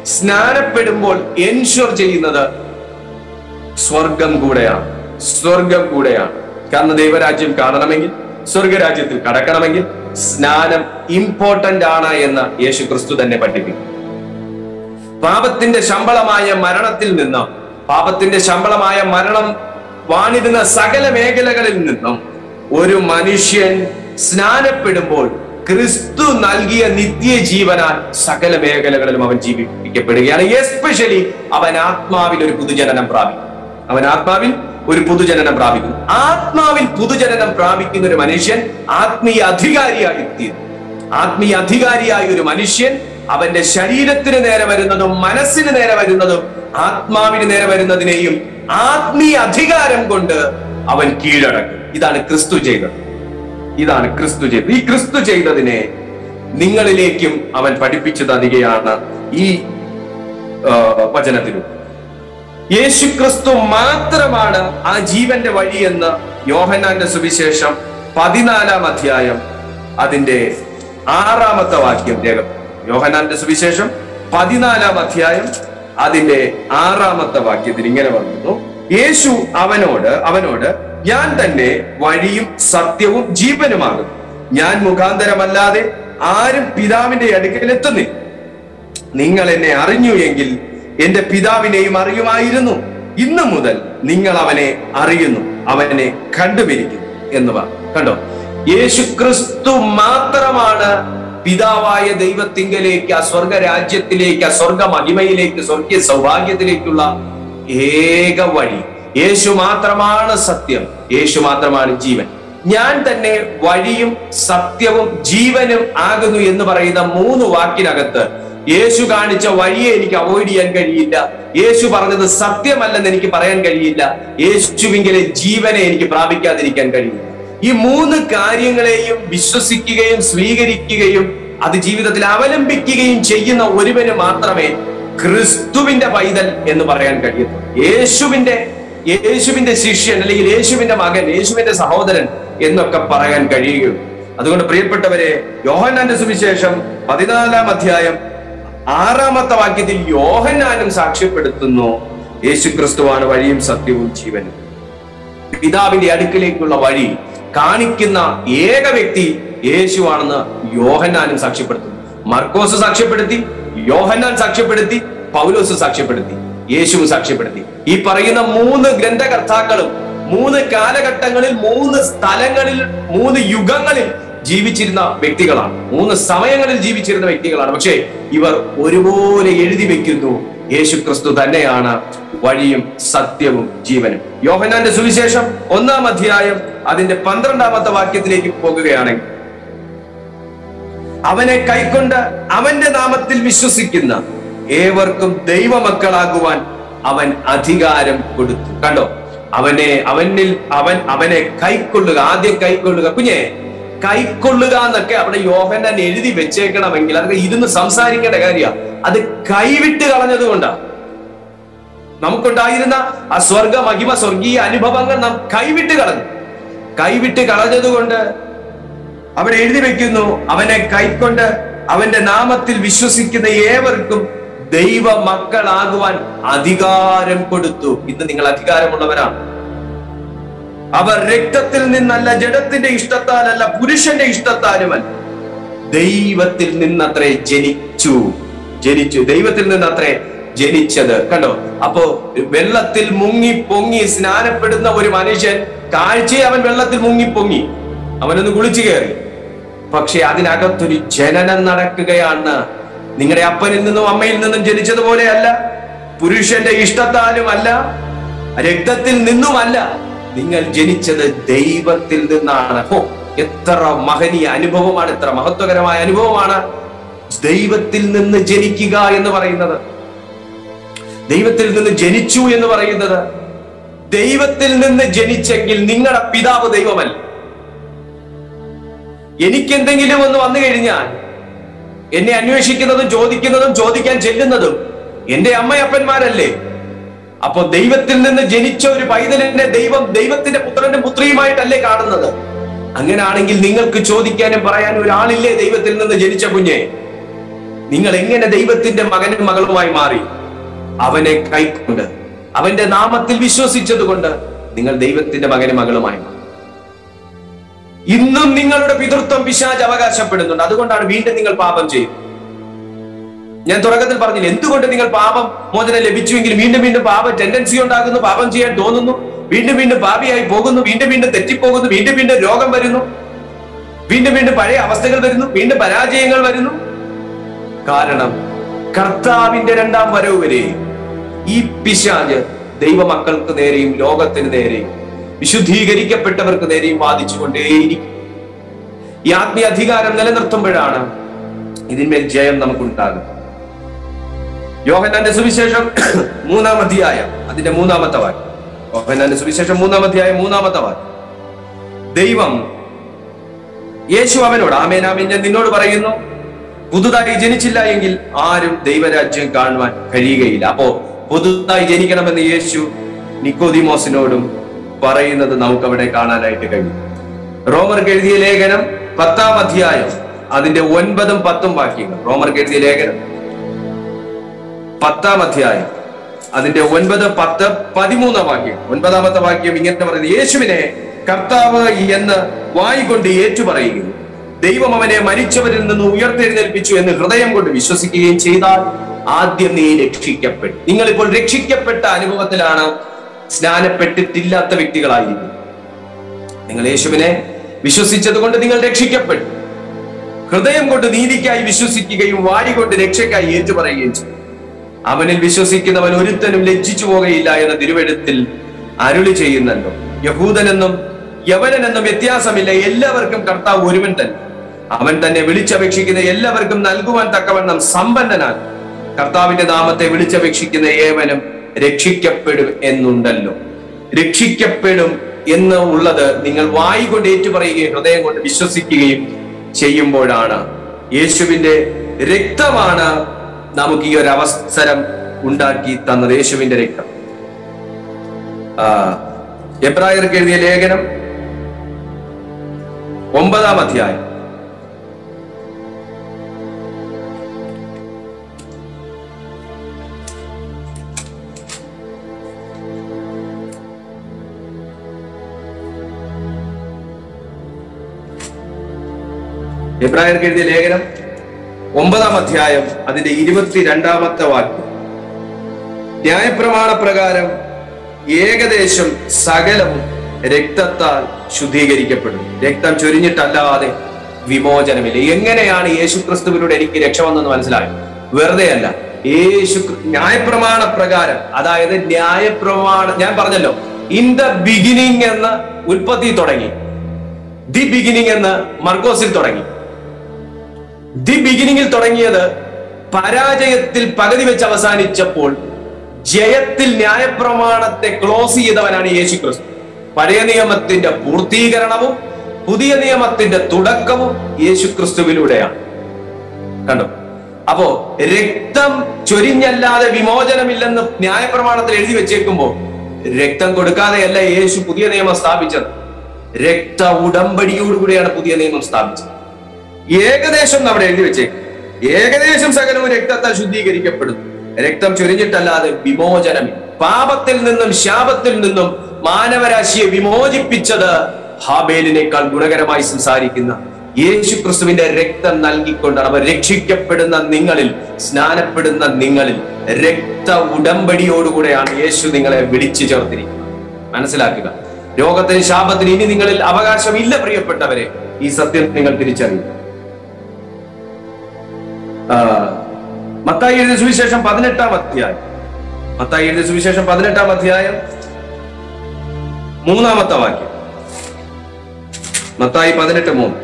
സ്നാനപ്പെടുമ്പോൾ എൻഷുർ ചെയ്യുന്നത് സ്വർഗം കൂടെയാണ്. സ്വർഗം കൂടെയാണ്. കാരണം ദൈവരാജ്യം കാണണമെങ്കിൽ സ്വർഗരാജ്യത്തിൽ കടക്കണമെങ്കിൽ സ്നാനം ഇമ്പോർട്ടന്റ് ആണ് എന്ന് യേശു ക്രിസ്തു തന്നെ പഠിപ്പിക്കും പാപത്തിന്റെ ശമ്പളമായ മരണത്തിൽ നിന്നും പാപത്തിന്റെ ശമ്പളമായ മരണം വാണിരുന്ന സകല മേഖലകളിൽ നിന്നും ഒരു മനുഷ്യൻ സ്നാനപ്പെടുമ്പോൾ ക്രിസ്തു നൽകിയ നിത്യജീവനാൽ സകല മേഖലകളിലും അവൻ ജീവിപ്പിക്കപ്പെടുകയാണ്. എസ്പെഷ്യലി അവൻ ആത്മാവിൽ ഒരു പുതുജനനം പ്രാപിക്കും. അവൻ ആത്മാവിൽ ഒരു പുതുജനനം പ്രാപിക്കും. ആത്മാവിൽ പുതുജനനം പ്രാപിക്കുന്ന ഒരു മനുഷ്യൻ ആത്മീയ അധികാരിയായി തീരും ആത്മീയ അധികാരിയായ ഒരു മനുഷ്യൻ അവന്റെ ശരീരത്തിന് നേരെ വരുന്നതും മനസ്സിന് നേരെ വരുന്നതും ആത്മാവിന് നേരെ വരുന്നതിനെയും ആത്മീയ അധികാരം കൊണ്ട് അവൻ കീഴടക്കും. ഇതാണ് ക്രിസ്തു ചെയ്തത്. ഇതാണ് ക്രിസ്തു ചെയ്തത്. ഈ ക്രിസ്തു ചെയ്തതിനെ നിങ്ങളിലേക്കും അവൻ പഠിപ്പിച്ചു തരികയാണ് ഈ ആ, വചനത്തിലും യേശു ക്രിസ്തു മാത്രമാണ് ആ ജീവന്റെ വഴിയെന്ന് യോഹന്നാന്റെ സുവിശേഷം പതിനാലാം അധ്യായം അതിന്റെ ആറാമത്തെ വാക്യം രേഖ യോഹനാന്റെ സുവിശേഷം പതിനാലാം അധ്യായം അതിന്റെ ആറാമത്തെ വാക്യത്തിൽ ഇങ്ങനെ പറയുന്നു. യേശു അവനോട് അവനോട് ഞാൻ തന്നെ വഴിയും സത്യവും ജീവനുമാകുന്നു. ഞാൻ മുഖാന്തരമല്ലാതെ ആരും പിതാവിന്റെ അടുക്കൽ എത്തുന്നില്ല. നിങ്ങൾ എന്നെ അറിഞ്ഞു എങ്കിൽ എന്റെ പിതാവിനെയും അറിയുമായിരുന്നു. ഇന്നു മുതൽ നിങ്ങൾ അവനെ അറിയുന്നു. അവനെ കണ്ടുപിരിക്കുന്നു എന്ന് പറഞ്ഞു. കണ്ടോ? യേശു ക്രിസ്തു മാത്രമാണ് പിതാവായ ദൈവത്തിങ്കലേക്ക് ആ സ്വർഗ രാജ്യത്തിലേക്ക് ആ സ്വർഗ മഹിമയിലേക്ക് സ്വർഗീയ സൗഭാഗ്യത്തിലേക്കുള്ള ഏക വഴി. യേശു മാത്രമാണ് സത്യം. യേശു മാത്രമാണ് ജീവൻ. ഞാൻ തന്നെ വഴിയും സത്യവും ജീവനും ആകുന്നു എന്ന് പറയുന്ന മൂന്ന് വാക്കിനകത്ത് യേശു കാണിച്ച വഴിയെ എനിക്ക് അവോയ്ഡ് ചെയ്യാൻ കഴിയില്ല. യേശു പറഞ്ഞത് സത്യമല്ലെന്ന് എനിക്ക് പറയാൻ കഴിയില്ല. യേശുവിങ്കിലെ ജീവനെ എനിക്ക് പ്രാപിക്കാതിരിക്കാൻ കഴിയില്ല. ഈ മൂന്ന് കാര്യങ്ങളെയും വിശ്വസിക്കുകയും സ്വീകരിക്കുകയും അത് ജീവിതത്തിൽ അവലംബിക്കുകയും ചെയ്യുന്ന ഒരുവന് മാത്രമേ ക്രിസ്തുവിന്റെ പൈതൽ എന്ന് പറയാൻ കഴിയൂ. യേശുവിന്റെ യേശുവിന്റെ ശിഷ്യൻ അല്ലെങ്കിൽ യേശുവിന്റെ മകൻ യേശുവിന്റെ സഹോദരൻ എന്നൊക്കെ പറയാൻ കഴിയുകയുള്ളൂ. അതുകൊണ്ട് പ്രിയപ്പെട്ടവരെ യോഹന്നാന്റെ സുവിശേഷം പതിനാലാം അധ്യായം ആറാമത്തെ വാക്യത്തിൽ യോഹന്നാനും സാക്ഷ്യപ്പെടുത്തുന്നു. യേശുക്രിസ്തുവാണ് വഴിയും സത്യവും ജീവനും. പിതാവിന്റെ അടുക്കിലേക്കുള്ള വഴി കാണിക്കുന്ന ഏക വ്യക്തി യേശുവാണെന്ന് യോഹന്നാനും സാക്ഷ്യപ്പെടുത്തുന്നു. മർക്കോസ് സാക്ഷ്യപ്പെടുത്തി യോഹന്നാൻ സാക്ഷ്യപ്പെടുത്തി പൗലോസ് സാക്ഷ്യപ്പെടുത്തി യേശുവും സാക്ഷ്യപ്പെടുത്തി. ഈ പറയുന്ന മൂന്ന് ഗ്രന്ഥകർത്താക്കളും മൂന്ന് കാലഘട്ടങ്ങളിൽ മൂന്ന് സ്ഥലങ്ങളിൽ മൂന്ന് യുഗങ്ങളിൽ ജീവിച്ചിരുന്ന വ്യക്തികളാണ്. മൂന്ന് സമയങ്ങളിൽ ജീവിച്ചിരുന്ന വ്യക്തികളാണ്. പക്ഷേ ഇവർ ഒരുപോലെ എഴുതി വെക്കുന്നു. യേശു ക്രിസ്തു തന്നെയാണ് വഴിയും സത്യവും ജീവനും. യോഹനാന്റെ സുവിശേഷം ഒന്നാം അധ്യായം അതിന്റെ പന്ത്രണ്ടാമത്തെ വാക്യത്തിലേക്ക് പോകുകയാണെങ്കിൽ അവനെ കൈക്കൊണ്ട് അവന്റെ നാമത്തിൽ വിശ്വസിക്കുന്ന ഏവർക്കും ദൈവമക്കളാകുവാൻ അവൻ അധികാരം കൊടുത്തു. കണ്ടോ? അവനെ അവനിൽ അവൻ അവനെ കൈക്കൊള്ളുക ആദ്യം കൈക്കൊള്ളുക. കുഞ്ഞെ കൈക്കൊള്ളുക എന്നൊക്കെ അവിടെ യോഹന്നാൻ എഴുതി വെച്ചേക്കണമെങ്കിൽ അതൊക്കെ ഇരുന്ന് സംസാരിക്കേണ്ട കാര്യമാണ് അത് കൈവിട്ട് കളഞ്ഞത് കൊണ്ടാണ് നമുക്കുണ്ടായിരുന്ന ആ സ്വർഗ മഹിമ സ്വർഗീയ അനുഭവങ്ങൾ നാം കൈവിട്ട് കളഞ്ഞു. കൈവിട്ട് കളഞ്ഞതുകൊണ്ട് അവിടെ എഴുതി വെക്കുന്നു അവനെ കൈക്കൊണ്ട് അവന്റെ നാമത്തിൽ വിശ്വസിക്കുന്ന ഏവർക്കും ദൈവ മക്കളാകുവാൻ അധികാരം കൊടുത്തു. ഇന്ന് നിങ്ങൾ അധികാരമുള്ളവരാണ്. അവർ രക്തത്തിൽ നിന്നല്ല ജഡത്തിന്റെ ഇഷ്ടത്താലല്ല പുരുഷന്റെ ഇഷ്ടത്താലുമല്ല. ദൈവത്തിൽ നിന്നത്രേ ജനിച്ചു. ജനിച്ചു. ദൈവത്തിൽ നിന്നത്രേ ജനിച്ചത്. കണ്ടോ? അപ്പോ വെള്ളത്തിൽ മുങ്ങി പൊങ്ങി സ്നാനപ്പെടുന്ന ഒരു മനുഷ്യൻ കാഴ്ചയെ അവൻ വെള്ളത്തിൽ മുങ്ങി പൊങ്ങി. അവനൊന്ന് കുളിച്ചു കയറി. പക്ഷെ അതിനകത്തൊരു ജനനം നടക്കുകയാണ്. നിങ്ങളുടെ അപ്പനിൽ നിന്നും അമ്മയിൽ നിന്നും ജനിച്ചതുപോലെയല്ല പുരുഷന്റെ ഇഷ്ടത്താലും അല്ല രക്തത്തിൽ നിന്നുമല്ല. നിങ്ങൾ ജനിച്ചത് ദൈവത്തിൽ നിന്നാണ്. ഹോ എത്ര മഹനീയ അനുഭവമാണ് എത്ര മഹത്വകരമായ അനുഭവമാണ് ദൈവത്തിൽ നിന്ന് ജനിക്കുക എന്ന് പറയുന്നത്. ദൈവത്തിൽ നിന്ന് ജനിച്ചു എന്ന് പറയുന്നത് ദൈവത്തിൽ നിന്ന് ജനിച്ചെങ്കിൽ നിങ്ങളുടെ പിതാവ് ദൈവമല്ല. എനിക്കെന്തെങ്കിലും ഒന്ന് വന്നു കഴിഞ്ഞാൽ എന്നെ അന്വേഷിക്കുന്നതും ചോദിക്കുന്നതും ചോദിക്കാൻ ചെല്ലുന്നതും എന്റെ അമ്മയപ്പന്മാരല്ലേ? അപ്പൊ ദൈവത്തിൽ നിന്ന് ജനിച്ച ഒരു പൈതലിനെ ദൈവം ദൈവത്തിന്റെ പുത്രന്റെ പുത്രിയുമായിട്ടല്ലേ കാണുന്നത്? അങ്ങനെയാണെങ്കിൽ നിങ്ങൾക്ക് ചോദിക്കാനും പറയാനും ഒരാളില്ലേ ദൈവത്തിൽ നിന്ന് ജനിച്ച കുഞ്ഞെ? നിങ്ങൾ എങ്ങനെ ദൈവത്തിന്റെ മകനും മകളുമായി മാറി? അവനെ കൈക്കൊണ്ട് അവന്റെ നാമത്തിൽ വിശ്വസിച്ചത് കൊണ്ട് നിങ്ങൾ ദൈവത്തിന്റെ മകനും മകളുമായി മാറി. ഇന്നും നിങ്ങളുടെ പിതൃത്വം പിശാജ് അവകാശപ്പെടുന്നുണ്ട്. അതുകൊണ്ടാണ് വീണ്ടും നിങ്ങൾ പാപം ചെയ്യും. ഞാൻ തുടക്കത്തിൽ പറഞ്ഞില്ല എന്തുകൊണ്ട് നിങ്ങൾ പാപം മോചനം ലഭിച്ചുവെങ്കിൽ വീണ്ടും വീണ്ടും പാപ ടെൻഡൻസി ഉണ്ടാകുന്നു പാപം ചെയ്യാൻ തോന്നുന്നു വീണ്ടും വീണ്ടും പാപിയായി പോകുന്നു വീണ്ടും വീണ്ടും തെറ്റിപ്പോകുന്നു വീണ്ടും വീണ്ടും രോഗം വരുന്നു വീണ്ടും വീണ്ടും പഴയ അവസ്ഥകൾ വരുന്നു വീണ്ടും പരാജയങ്ങൾ വരുന്നു. കാരണം കർത്താവിന്റെ രണ്ടാം വരവ് വരെ ഈ പിശാജ് ദൈവമക്കൾക്ക് നേരെയും ലോകത്തിന് നേരെയും വിശുദ്ധീകരിക്കപ്പെട്ടവർക്ക് നേരെയും വാദിച്ചുകൊണ്ടേയിരിക്കും. ഈ ആത്മീയ അധികാരം നിലനിർത്തുമ്പോഴാണ് ഇതിന്മേൽ ജയം നമുക്കുണ്ടാകും യോഹന്നാന്റെ സുവിശേഷം മൂന്നാം അധ്യായം. അതിന്റെ മൂന്നാമത്തെ വാക്യം യോഹന്നാന്റെ സുവിശേഷം മൂന്നാം അധ്യായം മൂന്നാമത്തെ വാക്യം ദൈവം യേശു അവനോട് ആമേൻ ഞാൻ നിന്നോട് പറയുന്നു പുതുതായി ജനിച്ചില്ല എങ്കിൽ ആരും ദൈവരാജ്യം കാണുവാൻ കഴിയുകയില്ല. അപ്പോ പുതുതായി ജനിക്കണമെന്ന് യേശു നിക്കോദിമോസിനോടും പറയുന്നത് നമുക്ക് അവിടെ കാണാനായിട്ട് കഴിയും. റോമർ എഴുതിയ ലേഖനം പത്താം അധ്യായം അതിന്റെ ഒൻപതും പത്തും വാക്യങ്ങൾ. റോമർ എഴുതിയ ലേഖനം പത്താം അധ്യായം അതിന്റെ ഒൻപത് പത്ത് പതിമൂന്നാം വാക്യം. ഒൻപതാമത്തെ വാക്യം ഇങ്ങനെ പറയുന്നത് യേശുവിനെ കർത്താവ് എന്ന് വായിക്കൊണ്ട് ഏറ്റുപറയുകയും ദൈവം അവനെ മരിച്ചവരിൽ നിന്ന് ഉയർത്തെഴുന്നേൽപ്പിച്ചു എന്ന് ഹൃദയം കൊണ്ട് വിശ്വസിക്കുകയും ചെയ്താൽ ആദ്യം നീ രക്ഷിക്കപ്പെട്ടു. നിങ്ങളിപ്പോൾ രക്ഷിക്കപ്പെട്ട അനുഭവത്തിലാണ് സ്നാനപ്പെട്ടിട്ടില്ലാത്ത വ്യക്തികളായിരുന്നു നിങ്ങൾ യേശുവിനെ വിശ്വസിച്ചത് കൊണ്ട് നിങ്ങൾ രക്ഷിക്കപ്പെട്ടു. ഹൃദയം കൊണ്ട് നീതിക്കായി വിശ്വസിക്കുകയും വാരി കൊണ്ട് രക്ഷയ്ക്കായി ഏറ്റുപറയുകയും ചെയ്തു. അവനിൽ വിശ്വസിക്കുന്നവൻ ഒരുത്തനും ലജ്ജിച്ചു പോകയില്ല എന്ന തിരുവെഴുത്തിൽ അരുളി ചെയ്യുന്നല്ലോ. യഹൂദനെന്നും യവനെന്നും വ്യത്യാസമില്ല. എല്ലാവർക്കും കർത്താവ് ഒരുവൻ തന്നെ. അവൻ തന്നെ വിളിച്ചപേക്ഷിക്കുന്ന എല്ലാവർക്കും നൽകുവാൻ തക്കവണ്ണം സമ്പന്നനാൽ കർത്താവിന്റെ നാമത്തെ വിളിച്ചപേക്ഷിക്കുന്ന ഏവനും രക്ഷിക്കപ്പെടും എന്നുണ്ടല്ലോ. രക്ഷിക്കപ്പെടും എന്ന് ഉള്ളത് നിങ്ങൾ വായി കൊണ്ട് ഏറ്റുപറയുകയും ഹൃദയം കൊണ്ട് വിശ്വസിക്കുകയും ചെയ്യുമ്പോഴാണ്. യേശുവിന്റെ രക്തമാണ് നമുക്ക് ഈ ഒരു അവസരം ഉണ്ടാക്കി തന്നത് യേശുവിന്റെ രക്തം. എബ്രായർക്ക് എഴുതിയ ലേഖനം ഒമ്പതാം അധ്യായം. എബ്രായർക്ക് എഴുതിയ ലേഖനം ഒമ്പതാം അധ്യായം അതിന്റെ ഇരുപത്തിരണ്ടാമത്തെ വാക്യം. ന്യായപ്രമാണ പ്രകാരം ഏകദേശം സകലവും രക്തത്താൽ ശുദ്ധീകരിക്കപ്പെടും രക്തം ചൊരിഞ്ഞിട്ടല്ലാതെ വിമോചനമില്ല. എങ്ങനെയാണ് യേശു ക്രിസ്തുവിലൂടെ എനിക്ക് രക്ഷ വന്നെന്ന് മനസ്സിലായത് വെറുതെ അല്ല. യേശു ന്യായപ്രമാണ പ്രകാരം അതായത് ന്യായപ്രമാണ ഞാൻ പറഞ്ഞല്ലോ ഇൻ ദ ബിഗിനിങ് എന്ന ഉൽപ്പത്തി തുടങ്ങി. ദി ബിഗിനിങ് എന്ന് മർക്കോസിൽ തുടങ്ങി. ദി ബിഗിനിങ്ങിൽ തുടങ്ങിയത് പരാജയത്തിൽ പകുതി വെച്ച് അവസാനിച്ചപ്പോൾ ജയത്തിൽ ന്യായപ്രമാണത്തെ ക്ലോസ് ചെയ്തവനാണ് യേശു ക്രിസ്തു പഴയ നിയമത്തിന്റെ പൂർത്തീകരണവും പുതിയ നിയമത്തിന്റെ തുടക്കവും യേശു ക്രിസ്തുവിലൂടെയാണ് കണ്ടോ? അപ്പോ രക്തം ചൊരിഞ്ഞല്ലാതെ വിമോചനമില്ലെന്ന് ന്യായപ്രമാണത്തിൽ എഴുതി വെച്ചേക്കുമ്പോൾ രക്തം കൊടുക്കാതെയല്ല യേശു പുതിയ നിയമം സ്ഥാപിച്ചത്. രക്ത ഉടമ്പടിയോടുകൂടിയാണ് പുതിയ നിയമം സ്ഥാപിച്ചത്. ഏകദേശം അവിടെ എഴുതി വെച്ചേ. ഏകദേശം സകലവും രക്തത്താൽ ശുദ്ധീകരിക്കപ്പെടുന്നു. രക്തം ചൊരിഞ്ഞിട്ടല്ലാതെ വിമോചനം പാപത്തിൽ നിന്നും ശാപത്തിൽ നിന്നും മാനവരാശിയെ വിമോചിപ്പിച്ചത് ഹാബേലിനേക്കാൾ ഗുണകരമായി സംസാരിക്കുന്ന യേശു ക്രിസ്തുവിന്റെ രക്തം നൽകിക്കൊണ്ടാണ്. അവർ രക്ഷിക്കപ്പെടുന്ന നിങ്ങളിൽ സ്നാനപ്പെടുന്ന നിങ്ങളിൽ രക്ത ഉടമ്പടിയോടുകൂടെയാണ് യേശു നിങ്ങളെ വിളിച്ചു ചേർത്തിരിക്കുന്നത്. മനസ്സിലാക്കുക? രോഗത്തിന് ശാപത്തിന് ഇനി നിങ്ങളിൽ അവകാശമില്ല പ്രിയപ്പെട്ടവരെ. ഈ സത്യം നിങ്ങൾ തിരിച്ചറിയും മത്തായി എഴുതിയ സുവിശേഷം പതിനെട്ടാം അധ്യായം. മത്തായി എഴുതിയ സുവിശേഷം പതിനെട്ടാം അധ്യായം മൂന്നാമത്തെ വാക്യം. മത്തായി പതിനെട്ട് മൂന്ന്.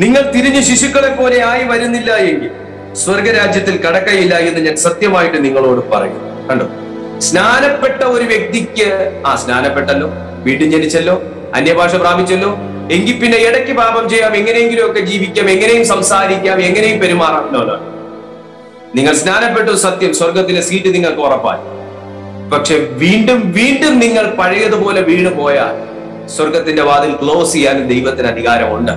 നിങ്ങൾ തിരിഞ്ഞ് ശിശുക്കളെ പോലെ ആയി വരുന്നില്ല എങ്കിൽ സ്വർഗരാജ്യത്തിൽ കടക്കയില്ല എന്ന് ഞാൻ സത്യമായിട്ട് നിങ്ങളോട് പറയും. കണ്ടോ? സ്നാനപ്പെട്ട ഒരു വ്യക്തിക്ക് ആ സ്നാനപ്പെട്ടല്ലോ വീട്ടിൽ ജനിച്ചല്ലോ അന്യഭാഷ പ്രാപിച്ചല്ലോ എങ്കിൽ പിന്നെ ഇടയ്ക്ക് പാപം ചെയ്യാം എങ്ങനെയെങ്കിലും ഒക്കെ ജീവിക്കാം എങ്ങനെയും സംസാരിക്കാം എങ്ങനെയും പെരുമാറാം. നിങ്ങൾ സ്നാനപ്പെട്ടു സത്യം സ്വർഗത്തിലെ സീറ്റ് നിങ്ങൾക്ക് ഉറപ്പായി. പക്ഷെ വീണ്ടും വീണ്ടും നിങ്ങൾ പഴയതുപോലെ വീണു പോയാൽ സ്വർഗത്തിന്റെ വാതിൽ ക്ലോസ് ചെയ്യാനും ദൈവത്തിന് അധികാരമുണ്ട്.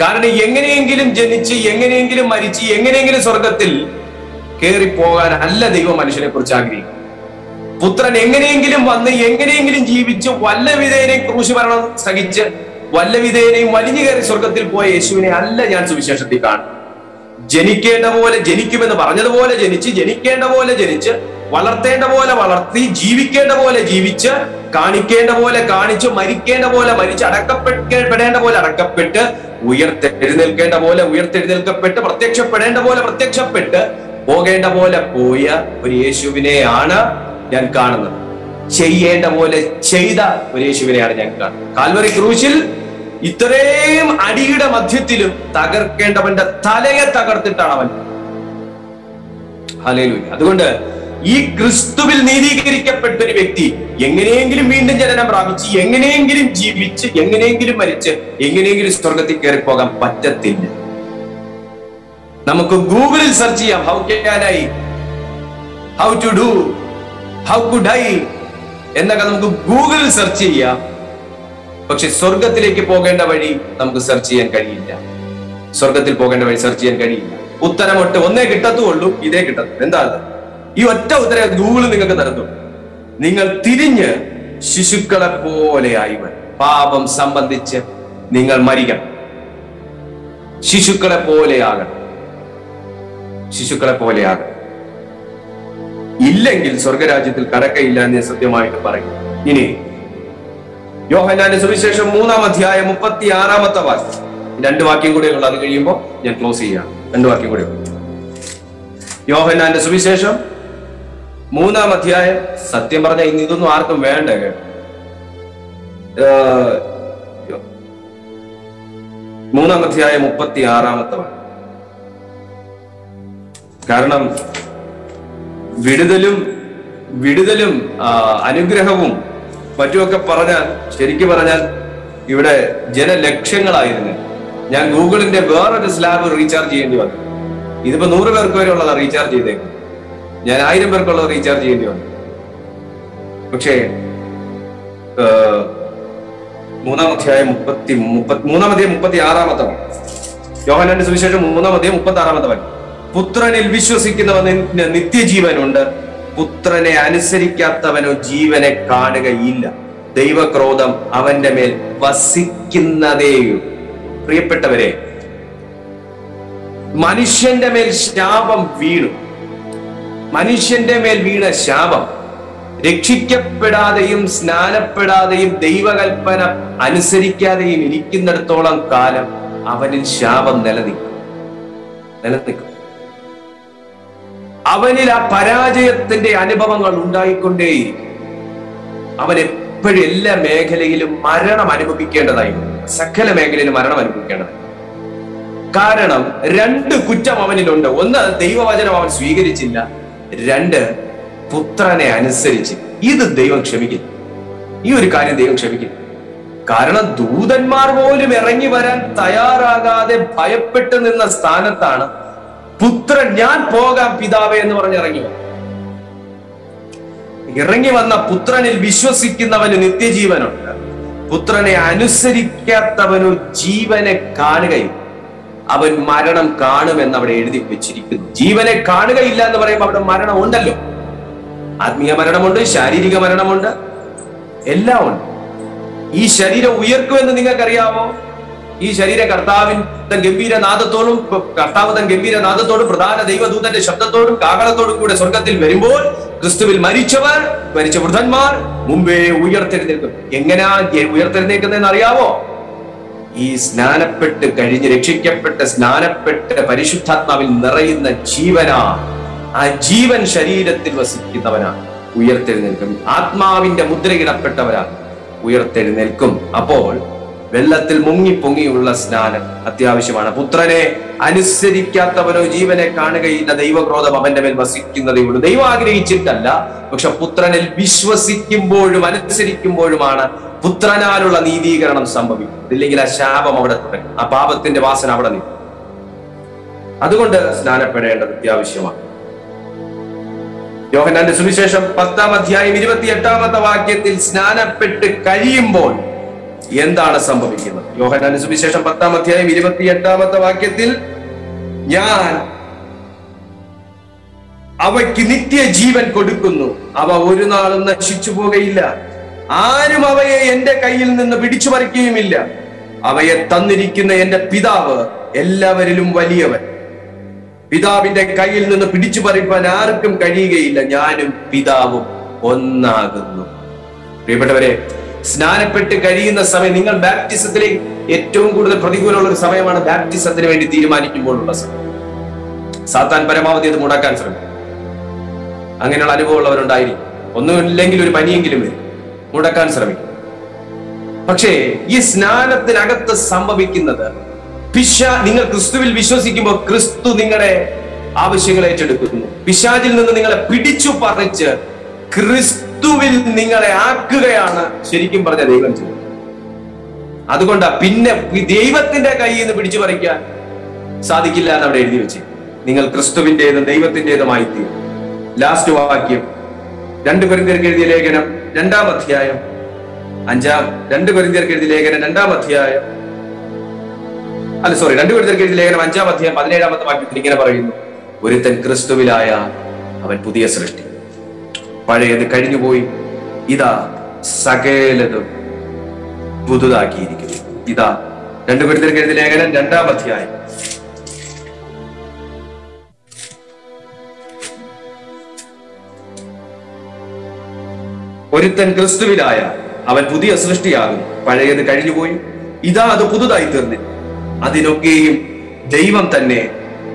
കാരണം എങ്ങനെയെങ്കിലും ജനിച്ച് എങ്ങനെയെങ്കിലും മരിച്ച് എങ്ങനെയെങ്കിലും സ്വർഗത്തിൽ കയറിപ്പോകാൻ അല്ല ദൈവം മനുഷ്യനെ കുറിച്ച് ആഗ്രഹിക്കും പുത്രൻ എങ്ങനെയെങ്കിലും വന്ന് എങ്ങനെയെങ്കിലും ജീവിച്ച് വല്ല വിധേയനെയും ക്രൂശ് മരണം സഹിച്ച് വല്ല വിധേയനെയും വലിഞ്ഞു കയറി സ്വർഗത്തിൽ പോയ യേശുവിനെ അല്ല ഞാൻ സുവിശേഷത്തിൽ കാണും ജനിക്കേണ്ട പോലെ ജനിക്കുമെന്ന് പറഞ്ഞതുപോലെ ജനിച്ച് ജനിക്കേണ്ട പോലെ ജനിച്ച് വളർത്തേണ്ട പോലെ വളർത്തി ജീവിക്കേണ്ട പോലെ ജീവിച്ച് കാണിക്കേണ്ട പോലെ കാണിച്ച് മരിക്കേണ്ട പോലെ മരിച്ച് അടക്കപ്പെടേണ്ട പോലെ അടക്കപ്പെട്ട് ഉയർത്തെഴുന്നേൽക്കേണ്ട പോലെ ഉയർത്തെഴുന്നേൽക്കപ്പെട്ട് പ്രത്യക്ഷപ്പെടേണ്ട പോലെ പ്രത്യക്ഷപ്പെട്ട് പോകേണ്ട പോലെ പോയ ഒരു യേശുവിനെയാണ് ഞാൻ കാണുന്നത്. ചെയ്യേണ്ട പോലെ ചെയ്ത ഒരു യേശുവിനെയാണ് ഞാൻ കാണുന്നത്. കാൽവറി ക്രൂശിൽ ഇത്രയും അടിയുടെ മധ്യത്തിലും തകർക്കേണ്ടവന്റെ തലയെ തകർത്തിട്ടാണ് അവൻ. അതുകൊണ്ട് ഈ ക്രിസ്തുവിൽ നീതീകരിക്കപ്പെട്ട ഒരു വ്യക്തി എങ്ങനെയെങ്കിലും വീണ്ടും ജനനം പ്രാപിച്ച് എങ്ങനെയെങ്കിലും ജീവിച്ച് എങ്ങനെയെങ്കിലും മരിച്ച് എങ്ങനെയെങ്കിലും സ്വർഗത്തിൽ കയറി പോകാൻ പറ്റത്തില്ല. നമുക്ക് ഗൂഗിളിൽ സെർച്ച് ചെയ്യാം. How can how to do? How could I എന്നൊക്കെ നമുക്ക് ഗൂഗിളിൽ സെർച്ച് ചെയ്യാം. പക്ഷെ സ്വർഗത്തിലേക്ക് പോകേണ്ട വഴി നമുക്ക് സെർച്ച് ചെയ്യാൻ കഴിയില്ല. സ്വർഗത്തിൽ പോകേണ്ട വഴി സെർച്ച് ചെയ്യാൻ കഴിയില്ല. ഉത്തരമൊട്ട് ഒന്നേ കിട്ടത്തുള്ളൂ ഇതേ കിട്ടത്തു എന്താണ് ഈ ഒറ്റ ഉത്തരം ഗൂഗിൾ നിങ്ങൾക്ക് തരുന്നു. നിങ്ങൾ തിരിഞ്ഞ് ശിശുക്കളെ പോലെയായി വരും പാപം സംബന്ധിച്ച് നിങ്ങൾ മരിക്കണം. ശിശുക്കളെ പോലെയാകണം ശിശുക്കളെ പോലെയാകണം ഇല്ലെങ്കിൽ സ്വർഗരാജ്യത്തിൽ കടക്കയില്ല എന്ന് സത്യമായിട്ട് പറയും. ഇനി യോഹനാന്റെ സുവിശേഷം മൂന്നാം അധ്യായം മുപ്പത്തി ആറാമത്തെ വാക്യം രണ്ട് വാക്യം കൂടെ ഉള്ളു അത് കഴിയുമ്പോൾ ഞാൻ ക്ലോസ് ചെയ്യാം രണ്ട് വാക്യം കൂടെ യോഹനാന്റെ സുവിശേഷം മൂന്നാം അധ്യായം സത്യം പറഞ്ഞ ഇന്ന് ഇതൊന്നും ആർക്കും വേണ്ട കേട്ടോ. മൂന്നാം അധ്യായം മുപ്പത്തി ആറാമത്തെ കാരണം വിടുതലും വിടുതലും അനുഗ്രഹവും മറ്റുമൊക്കെ പറഞ്ഞാൽ ശരിക്കു പറഞ്ഞാൽ ഇവിടെ ജനലക്ഷങ്ങളായിരുന്നു ഞാൻ ഗൂഗിളിന്റെ വേറൊരു സ്ലാബ് റീചാർജ് ചെയ്യേണ്ടി വന്നു. ഇതിപ്പോ നൂറ് പേർക്ക് വരെ റീചാർജ് ചെയ്തേക്കും ഞാൻ ആയിരം പേർക്കുള്ളത് റീചാർജ് ചെയ്യേണ്ടി വന്നു. പക്ഷേ മൂന്നാം അധ്യായം മുപ്പത്തി മുപ്പത്തി മൂന്നാം അധ്യായം മുപ്പത്തി ആറാമത്തെ യോഹനാന്റെ സുവിശേഷം മൂന്നാം അധ്യായം മുപ്പത്തി ആറാമത്തെ വാക്യം പുത്രനിൽ വിശ്വസിക്കുന്നവന് നിത്യജീവനുണ്ട്. പുത്രനെ അനുസരിക്കാത്തവനോ ജീവനെ കാണുകയില്ല. ദൈവക്രോധം അവന്റെ മേൽ വസിക്കുന്നതേയും പ്രിയപ്പെട്ടവരെ മനുഷ്യന്റെ മേൽ ശാപം വീണു. മനുഷ്യന്റെ മേൽ വീണ ശാപം രക്ഷിക്കപ്പെടാതെയും സ്നാനപ്പെടാതെയും ദൈവകൽപ്പന അനുസരിക്കാതെയും ഇരിക്കുന്നിടത്തോളം കാലം അവനിൽ ശാപം നിലനിൽക്കും. നിലനിൽക്കും. അവനിൽ ആ പരാജയത്തിന്റെ അനുഭവങ്ങൾ ഉണ്ടായിക്കൊണ്ടേ അവൻ എപ്പോഴും എല്ലാ മേഖലയിലും മരണം അനുഭവിക്കേണ്ടതായി സകല മേഖലയിലും മരണം അനുഭവിക്കേണ്ടതായി. കാരണം രണ്ട് കുറ്റം അവനിലുണ്ട്. ഒന്ന് ദൈവവചനം അവൻ സ്വീകരിച്ചില്ല. രണ്ട് പുത്രനെ അനുസരിച്ച്. ഇത് ദൈവം ക്ഷമിക്കും. ഈ ഒരു കാര്യം ദൈവം ക്ഷമിക്കും. കാരണം ദൂതന്മാർ പോലും ഇറങ്ങി വരാൻ തയ്യാറാകാതെ ഭയപ്പെട്ടു നിന്ന സ്ഥാനത്താണ് പുത്രൻ ഞാൻ പോകാം പിതാവേ എന്ന് പറഞ്ഞ് ഇറങ്ങി ഇറങ്ങി വന്ന പുത്രനിൽ വിശ്വസിക്കുന്നവന് നിത്യജീവനുണ്ട്. പുത്രനെ അനുസരിക്കാത്തവനു ജീവനെ കാണുകയും അവൻ മരണം കാണുമെന്ന് അവിടെ എഴുതി വെച്ചിരിക്കുന്നു. ജീവനെ കാണുകയില്ല എന്ന് പറയുമ്പോൾ അവിടെ മരണം ഉണ്ടല്ലോ ആത്മീയ മരണമുണ്ട് ശാരീരിക മരണമുണ്ട് എല്ലാം ഉണ്ട്. ഈ ശരീരം ഉയർക്കുമെന്ന് നിങ്ങൾക്കറിയാമോ ഈ ശരീര കർത്താവിൻ തൻ ഗംഭീരനാദത്തോടും കർത്താവ് തൻ ഗംഭീരനാദത്തോടും പ്രധാന ദൈവദൂതന്റെ ശബ്ദത്തോടും കാകളത്തോടും കൂടെ സ്വർഗത്തിൽ വരുമ്പോൾ ക്രിസ്തുവിൽ മരിച്ചവർ മരിച്ച വൃദ്ധന്മാർ മുമ്പേ ഉയർത്തെഴുന്നേൽക്കും. എങ്ങനെയാ ഉയർത്തെഴുന്നേൽക്കുന്നതെന്ന് അറിയാവോ? ഈ സ്നാനപ്പെട്ട് കഴിഞ്ഞ് രക്ഷിക്കപ്പെട്ട് സ്നാനപ്പെട്ട് പരിശുദ്ധാത്മാവിൽ നിറയുന്ന ജീവനാ ആ ജീവൻ ശരീരത്തിൽ വസിക്കുന്നവനാണ് ഉയർത്തെഴുന്നേൽക്കും. ആത്മാവിന്റെ മുദ്രയിടപ്പെട്ടവരാ. ഉയർത്തെഴുന്നേൽക്കും. അപ്പോൾ വെള്ളത്തിൽ മുങ്ങി പൊങ്ങിയുള്ള സ്നാനം അത്യാവശ്യമാണ്. പുത്രനെ അനുസരിക്കാത്തവനോ ജീവനെ കാണുകയില്ല. ദൈവക്രോധം അവന്റെ മേൽ വസിക്കുന്നതേ ഉള്ളൂ. ദൈവം ആഗ്രഹിച്ചിട്ടല്ല. പക്ഷെ പുത്രനിൽ വിശ്വസിക്കുമ്പോഴും അനുസരിക്കുമ്പോഴുമാണ് പുത്രനാലുള്ള നീതീകരണം സംഭവിക്കും ഇല്ലെങ്കിൽ ആ ശാപം അവിടെ തുടങ്ങും ആ പാപത്തിന്റെ വാസന അവിടെ നിൽക്കും. അതുകൊണ്ട് സ്നാനപ്പെടേണ്ടത് അത്യാവശ്യമാണ്. യോഹനാന്റെ സുവിശേഷം പത്താം അധ്യായം ഇരുപത്തി എട്ടാമത്തെ വാക്യത്തിൽ സ്നാനപ്പെട്ട് കഴിയുമ്പോൾ എന്താണ് സംഭവിക്കുന്നത്? യോഹനാനു സുവിശേഷം പത്താം അധ്യായം ഇരുപത്തി എട്ടാമത്തെ വാക്യത്തിൽ ഞാൻ അവയ്ക്ക് നിത്യജീവൻ കൊടുക്കുന്നു. അവ ഒരു നാളും നശിച്ചു പോകയില്ല. ആരും അവയെ എന്റെ കയ്യിൽ നിന്ന് പിടിച്ചു പറിക്കുകയുമില്ല. അവയെ തന്നിരിക്കുന്ന എന്റെ പിതാവ് എല്ലാവരിലും വലിയവൻ. പിതാവിന്റെ കയ്യിൽ നിന്ന് പിടിച്ചു പറിപ്പാൻ ആർക്കും കഴിയുകയില്ല. ഞാനും പിതാവും ഒന്നാകുന്നു. പ്രിയപ്പെട്ടവരെ സ്നാനപ്പെട്ട് കഴിയുന്ന സമയം നിങ്ങൾ ബാപ്റ്റിസത്തിലേക്ക് ഏറ്റവും കൂടുതൽ പ്രതികൂലമുള്ള ഒരു സമയമാണ് ബാപ്റ്റിസത്തിന് വേണ്ടി തീരുമാനിക്കുമ്പോഴുള്ള സമയം. സാത്താൻ പരമാവധി അത് മുടക്കാൻ ശ്രമിക്കും. അങ്ങനെയുള്ള അനുഭവമുള്ളവരുണ്ടായിരിക്കും. ഒന്നുമില്ലെങ്കിൽ ഒരു പനിയെങ്കിലും വരും. മുടക്കാൻ ശ്രമിക്കും. പക്ഷേ ഈ സ്നാനത്തിനകത്ത് സംഭവിക്കുന്നത് പിശ നിങ്ങൾ ക്രിസ്തുവിൽ വിശ്വസിക്കുമ്പോൾ ക്രിസ്തു നിങ്ങളുടെ ആവശ്യങ്ങൾ ഏറ്റെടുക്കുന്നു. പിശാചിൽ നിന്ന് നിങ്ങളെ പിടിച്ചു പറിച്ച് ക്രിസ്തുവിൽ നിങ്ങളെ ആക്കുകയാണ് ശരിക്കും പറഞ്ഞ ദൈവം ചെയ്തത്. അതുകൊണ്ടാ പിന്നെ ദൈവത്തിന്റെ കയ്യിൽ നിന്ന് പിടിച്ചു പറിക്കാൻ സാധിക്കില്ല എന്ന് അവിടെ എഴുതി വെച്ച്. നിങ്ങൾ ക്രിസ്തുവിന്റേതും ദൈവത്തിന്റെതുമായി തീരും. ലാസ്റ്റ് വാക്യം. രണ്ട് പെരുന്തിർക്ക് എഴുതിയ ലേഖനം രണ്ടാം അധ്യായം. അഞ്ചാം രണ്ട് പെരുന്തിർക്ക് എഴുതിയ ലേഖനം രണ്ടാം അധ്യായം. അല്ല സോറി രണ്ട് പെരുന്തിർക്ക് എഴുതിയ ലേഖനം അഞ്ചാം അധ്യായം പതിനേഴാമത്തെ വാക്യത്തിൽ ഇങ്ങനെ പറയുന്നു. ഒരുത്തൻ ക്രിസ്തുവിലായ അവൻ പുതിയ സൃഷ്ടി. പഴയത് കഴിഞ്ഞുപോയി. ഇതാ സകലതും പുതുതാക്കിയിരിക്കുന്നു. ഇതാ രണ്ടു പേരുത്തിന് എഴുതിയ ലേഖനം രണ്ടാം അധ്യായം. ഒരുത്തൻ ക്രിസ്തുവിലായ അവൻ പുതിയ സൃഷ്ടിയാകും പഴയത് കഴിഞ്ഞുപോയി. ഇതാ അത് പുതുതായി തീർന്നു. അതിനൊക്കെയും ദൈവം തന്നെ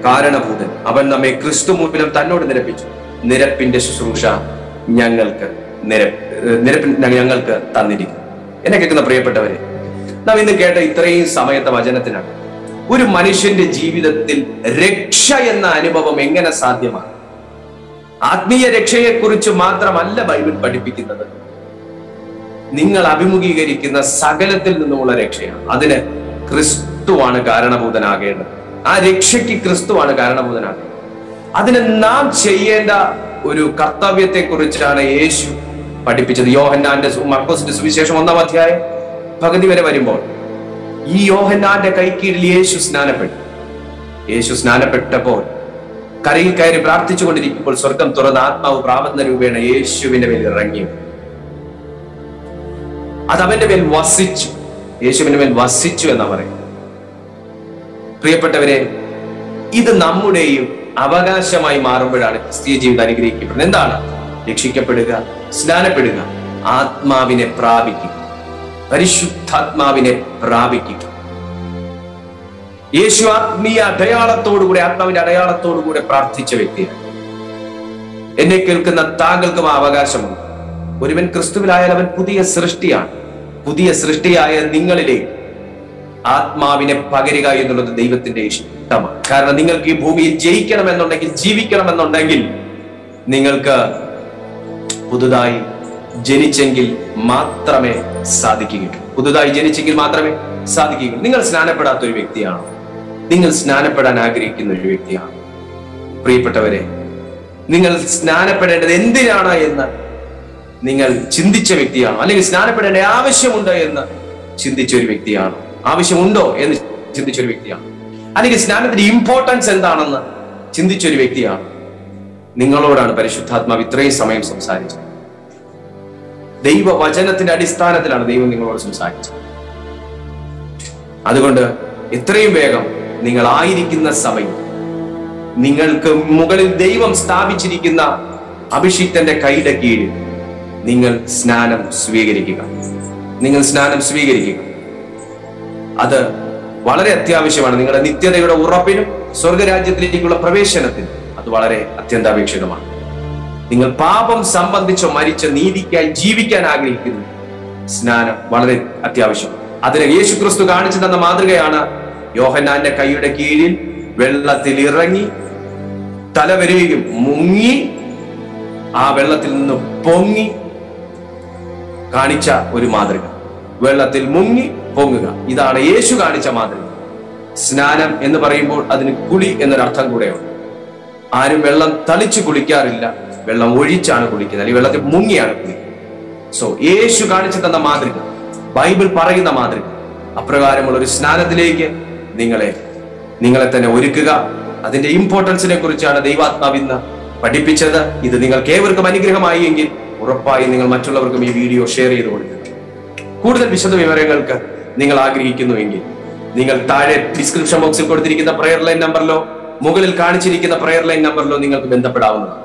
കാരണഭൂതൻ. അവൻ നമ്മെ ക്രിസ്തു മൂലം തന്നോട് നിരപ്പിച്ചു. നിരപ്പിന്റെ ശുശ്രൂഷ ഞങ്ങൾക്ക് ഞങ്ങൾക്ക് തന്നിരിക്കുന്നു എന്നെ കേൾക്കുന്ന പ്രിയപ്പെട്ടവരെ നാം ഇന്ന് കേട്ട ഇത്രയും സമയത്തെ വചനത്തിനാണ്. ഒരു മനുഷ്യന്റെ ജീവിതത്തിൽ രക്ഷ എന്ന അനുഭവം എങ്ങനെ സാധ്യമാണ്? ആത്മീയ രക്ഷയെക്കുറിച്ച് മാത്രമല്ല ബൈബിൾ പഠിപ്പിക്കുന്നത്. നിങ്ങൾ അഭിമുഖീകരിക്കുന്ന സകലത്തിൽ നിന്നുമുള്ള രക്ഷയാണ്. അതിന് ക്രിസ്തുവാണ് കാരണഭൂതനാകേണ്ടത്. ആ രക്ഷയ്ക്ക് ക്രിസ്തുവാണ് കാരണഭൂതനാകേണ്ടത്. അതിന് നാം ചെയ്യേണ്ട ഒരു കർത്തവ്യത്തെ കുറിച്ചാണ് യേശു പഠിപ്പിച്ചത്. യോഹന്നാന്റെ മർക്കോസിന്റെ സുവിശേഷം ഒന്നാം അധ്യായം പകുതി വരെ വരുമ്പോൾ ഈ യോഹന്നാന്റെ കൈക്കീഴിൽ യേശു സ്നാനപ്പെട്ടു. യേശു സ്നാനപ്പെട്ടപ്പോൾ കരയിൽ കയറി പ്രാർത്ഥിച്ചു കൊണ്ടിരിക്കുമ്പോൾ സ്വർഗം തുറന്ന ആത്മാവ് പ്രാപന്ന രൂപേണ യേശുവിന്റെ മേൽ ഇറങ്ങി അത് അവന്റെ മേൽ വസിച്ചു. യേശുവിന്റെ മേൽ വസിച്ചു എന്നാ പറയും പ്രിയപ്പെട്ടവരെ ഇത് നമ്മുടെയും അവകാശമായി മാറുമ്പോഴാണ് ക്രിസ്തീയ ജീവിതം അനുഗ്രഹിക്കപ്പെടുന്നത്. എന്താണ്? രക്ഷിക്കപ്പെടുക സ്നാനപ്പെടുക ആത്മാവിനെ പ്രാപിക്കുക പരിശുദ്ധാത്മാവിനെ പ്രാപിക്കുക. യേശു ആത്മീയ അടയാളത്തോടുകൂടെ ആത്മാവിന്റെ അടയാളത്തോടുകൂടെ പ്രാർത്ഥിച്ച വ്യക്തിയാണ്. എന്നെ കേൾക്കുന്ന താങ്കൾക്കും ആ അവകാശമുണ്ട്. ഒരുവൻ ക്രിസ്തുവിലായാൽ അവൻ പുതിയ സൃഷ്ടിയാണ്. പുതിയ സൃഷ്ടിയായ നിങ്ങളിലേക്ക് ആത്മാവിനെ പകരുക എന്നുള്ളത് ദൈവത്തിന്റെ ഇഷ്ടമാണ് കാരണം നിങ്ങൾക്ക് ഈ ഭൂമിയിൽ ജയിക്കണമെന്നുണ്ടെങ്കിൽ ജീവിക്കണമെന്നുണ്ടെങ്കിൽ നിങ്ങൾക്ക് പുതുതായി ജനിച്ചെങ്കിൽ മാത്രമേ സാധിക്കുകയുള്ളൂ. പുതുതായി ജനിച്ചെങ്കിൽ മാത്രമേ സാധിക്കുകയുള്ളൂ. നിങ്ങൾ സ്നാനപ്പെടാത്ത ഒരു വ്യക്തിയാണോ. നിങ്ങൾ സ്നാനപ്പെടാൻ ആഗ്രഹിക്കുന്ന ഒരു വ്യക്തിയാണ്. പ്രിയപ്പെട്ടവരെ നിങ്ങൾ സ്നാനപ്പെടേണ്ടത് എന്തിനാണ് എന്ന് നിങ്ങൾ ചിന്തിച്ച വ്യക്തിയാണ്. അല്ലെങ്കിൽ സ്നാനപ്പെടേണ്ട ആവശ്യമുണ്ട് എന്ന് ചിന്തിച്ച ഒരു വ്യക്തിയാണ്. ആവശ്യമുണ്ടോ എന്ന് ചിന്തിച്ച ഒരു വ്യക്തിയാണ്. അല്ലെങ്കിൽ സ്നാനത്തിന്റെ ഇമ്പോർട്ടൻസ് എന്താണെന്ന് ചിന്തിച്ചൊരു വ്യക്തിയാണ്. നിങ്ങളോടാണ് പരിശുദ്ധാത്മാവ് ഇത്രയും സമയം സംസാരിച്ചത്. ദൈവവചനത്തിന്റെ അടിസ്ഥാനത്തിലാണ് ദൈവം നിങ്ങളോട് സംസാരിച്ചത്. അതുകൊണ്ട് എത്രയും വേഗം നിങ്ങൾ ആയിരിക്കുന്ന സമയം നിങ്ങൾക്ക് മുകളിൽ ദൈവം സ്ഥാപിച്ചിരിക്കുന്ന അഭിഷിക്തന്റെ കൈയുടെ കീഴിൽ നിങ്ങൾ സ്നാനം സ്വീകരിക്കുക. നിങ്ങൾ സ്നാനം സ്വീകരിക്കുക. അത് വളരെ അത്യാവശ്യമാണ് നിങ്ങളുടെ നിത്യതയുടെ ഉറപ്പിനും സ്വർഗരാജ്യത്തിലേക്കുള്ള പ്രവേശനത്തിനും. അത് വളരെ അത്യന്താപേക്ഷിതമാണ്. നിങ്ങൾ പാപം സംബന്ധിച്ച് മരിച്ച നീതിക്കായി ജീവിക്കാൻ ആഗ്രഹിക്കുന്നു. സ്നാനം വളരെ അത്യാവശ്യം. അതിന് യേശു ക്രിസ്തു കാണിച്ചു തന്ന മാതൃകയാണ് യോഹന്നാന്റെ കൈയുടെ കീഴിൽ വെള്ളത്തിൽ ഇറങ്ങി തലവരുകയും മുങ്ങി ആ വെള്ളത്തിൽ നിന്ന് പൊങ്ങി കാണിച്ച ഒരു മാതൃക. വെള്ളത്തിൽ മുങ്ങി പൊങ്ങുക. ഇതാണ് യേശു കാണിച്ച മാതൃക. സ്നാനം എന്ന് പറയുമ്പോൾ അതിന് കുളി എന്നൊരർത്ഥം കൂടെയുണ്ട്. ആരും വെള്ളം തളിച്ച് കുളിക്കാറില്ല. വെള്ളം ഒഴിച്ചാണ് കുളിക്കുന്നത്. അല്ലെങ്കിൽ വെള്ളത്തിൽ മുങ്ങിയാണ് കുളിക്കുന്നത്. സോ യേശു കാണിച്ചു തന്ന മാതൃക ബൈബിൾ പറയുന്ന മാതൃക അപ്രകാരമുള്ള ഒരു സ്നാനത്തിലേക്ക് നിങ്ങളെ നിങ്ങളെ തന്നെ ഒരുക്കുക. അതിന്റെ ഇമ്പോർട്ടൻസിനെ കുറിച്ചാണ് ദൈവാത്മാവ് ഇന്ന് പഠിപ്പിച്ചത്. ഇത് നിങ്ങൾക്ക് ഏവർക്കും അനുഗ്രഹമായി എങ്കിൽ ഉറപ്പായി നിങ്ങൾ മറ്റുള്ളവർക്കും ഈ വീഡിയോ ഷെയർ ചെയ്ത് കൊടുക്കുക കൂടുതൽ വിശദ വിവരങ്ങൾക്ക് നിങ്ങൾ ആഗ്രഹിക്കുന്നുവെങ്കിൽ നിങ്ങൾ താഴെ ഡിസ്ക്രിപ്ഷൻ ബോക്സിൽ കൊടുത്തിരിക്കുന്ന പ്രയർ ലൈൻ നമ്പറിലോ മുകളിൽ കാണിച്ചിരിക്കുന്ന പ്രയർ ലൈൻ നമ്പറിലോ നിങ്ങൾക്ക് ബന്ധപ്പെടാവുന്നതാണ്.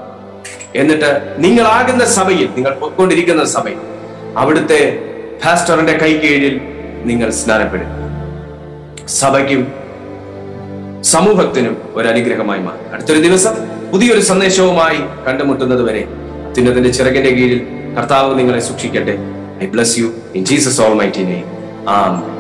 എന്നിട്ട് നിങ്ങളാകുന്ന സഭയിൽ നിങ്ങൾ പൊയ്ക്കൊണ്ടിരിക്കുന്ന സഭയിൽ അവിടുത്തെ ഫാസ്റ്ററിന്റെ കൈ കീഴിൽ നിങ്ങൾ സ്നാനപ്പെടും സഭയ്ക്കും സമൂഹത്തിനും ഒരു അനുഗ്രഹമായി മാറി അടുത്തൊരു ദിവസം പുതിയൊരു സന്ദേശവുമായി കണ്ടുമുട്ടുന്നത് വരെ തിന്നതിന്റെ ചിറകിന്റെ കീഴിൽ കർത്താവ് നിങ്ങളെ സൂക്ഷിക്കട്ടെ. I bless you in Jesus' almighty name. Amen.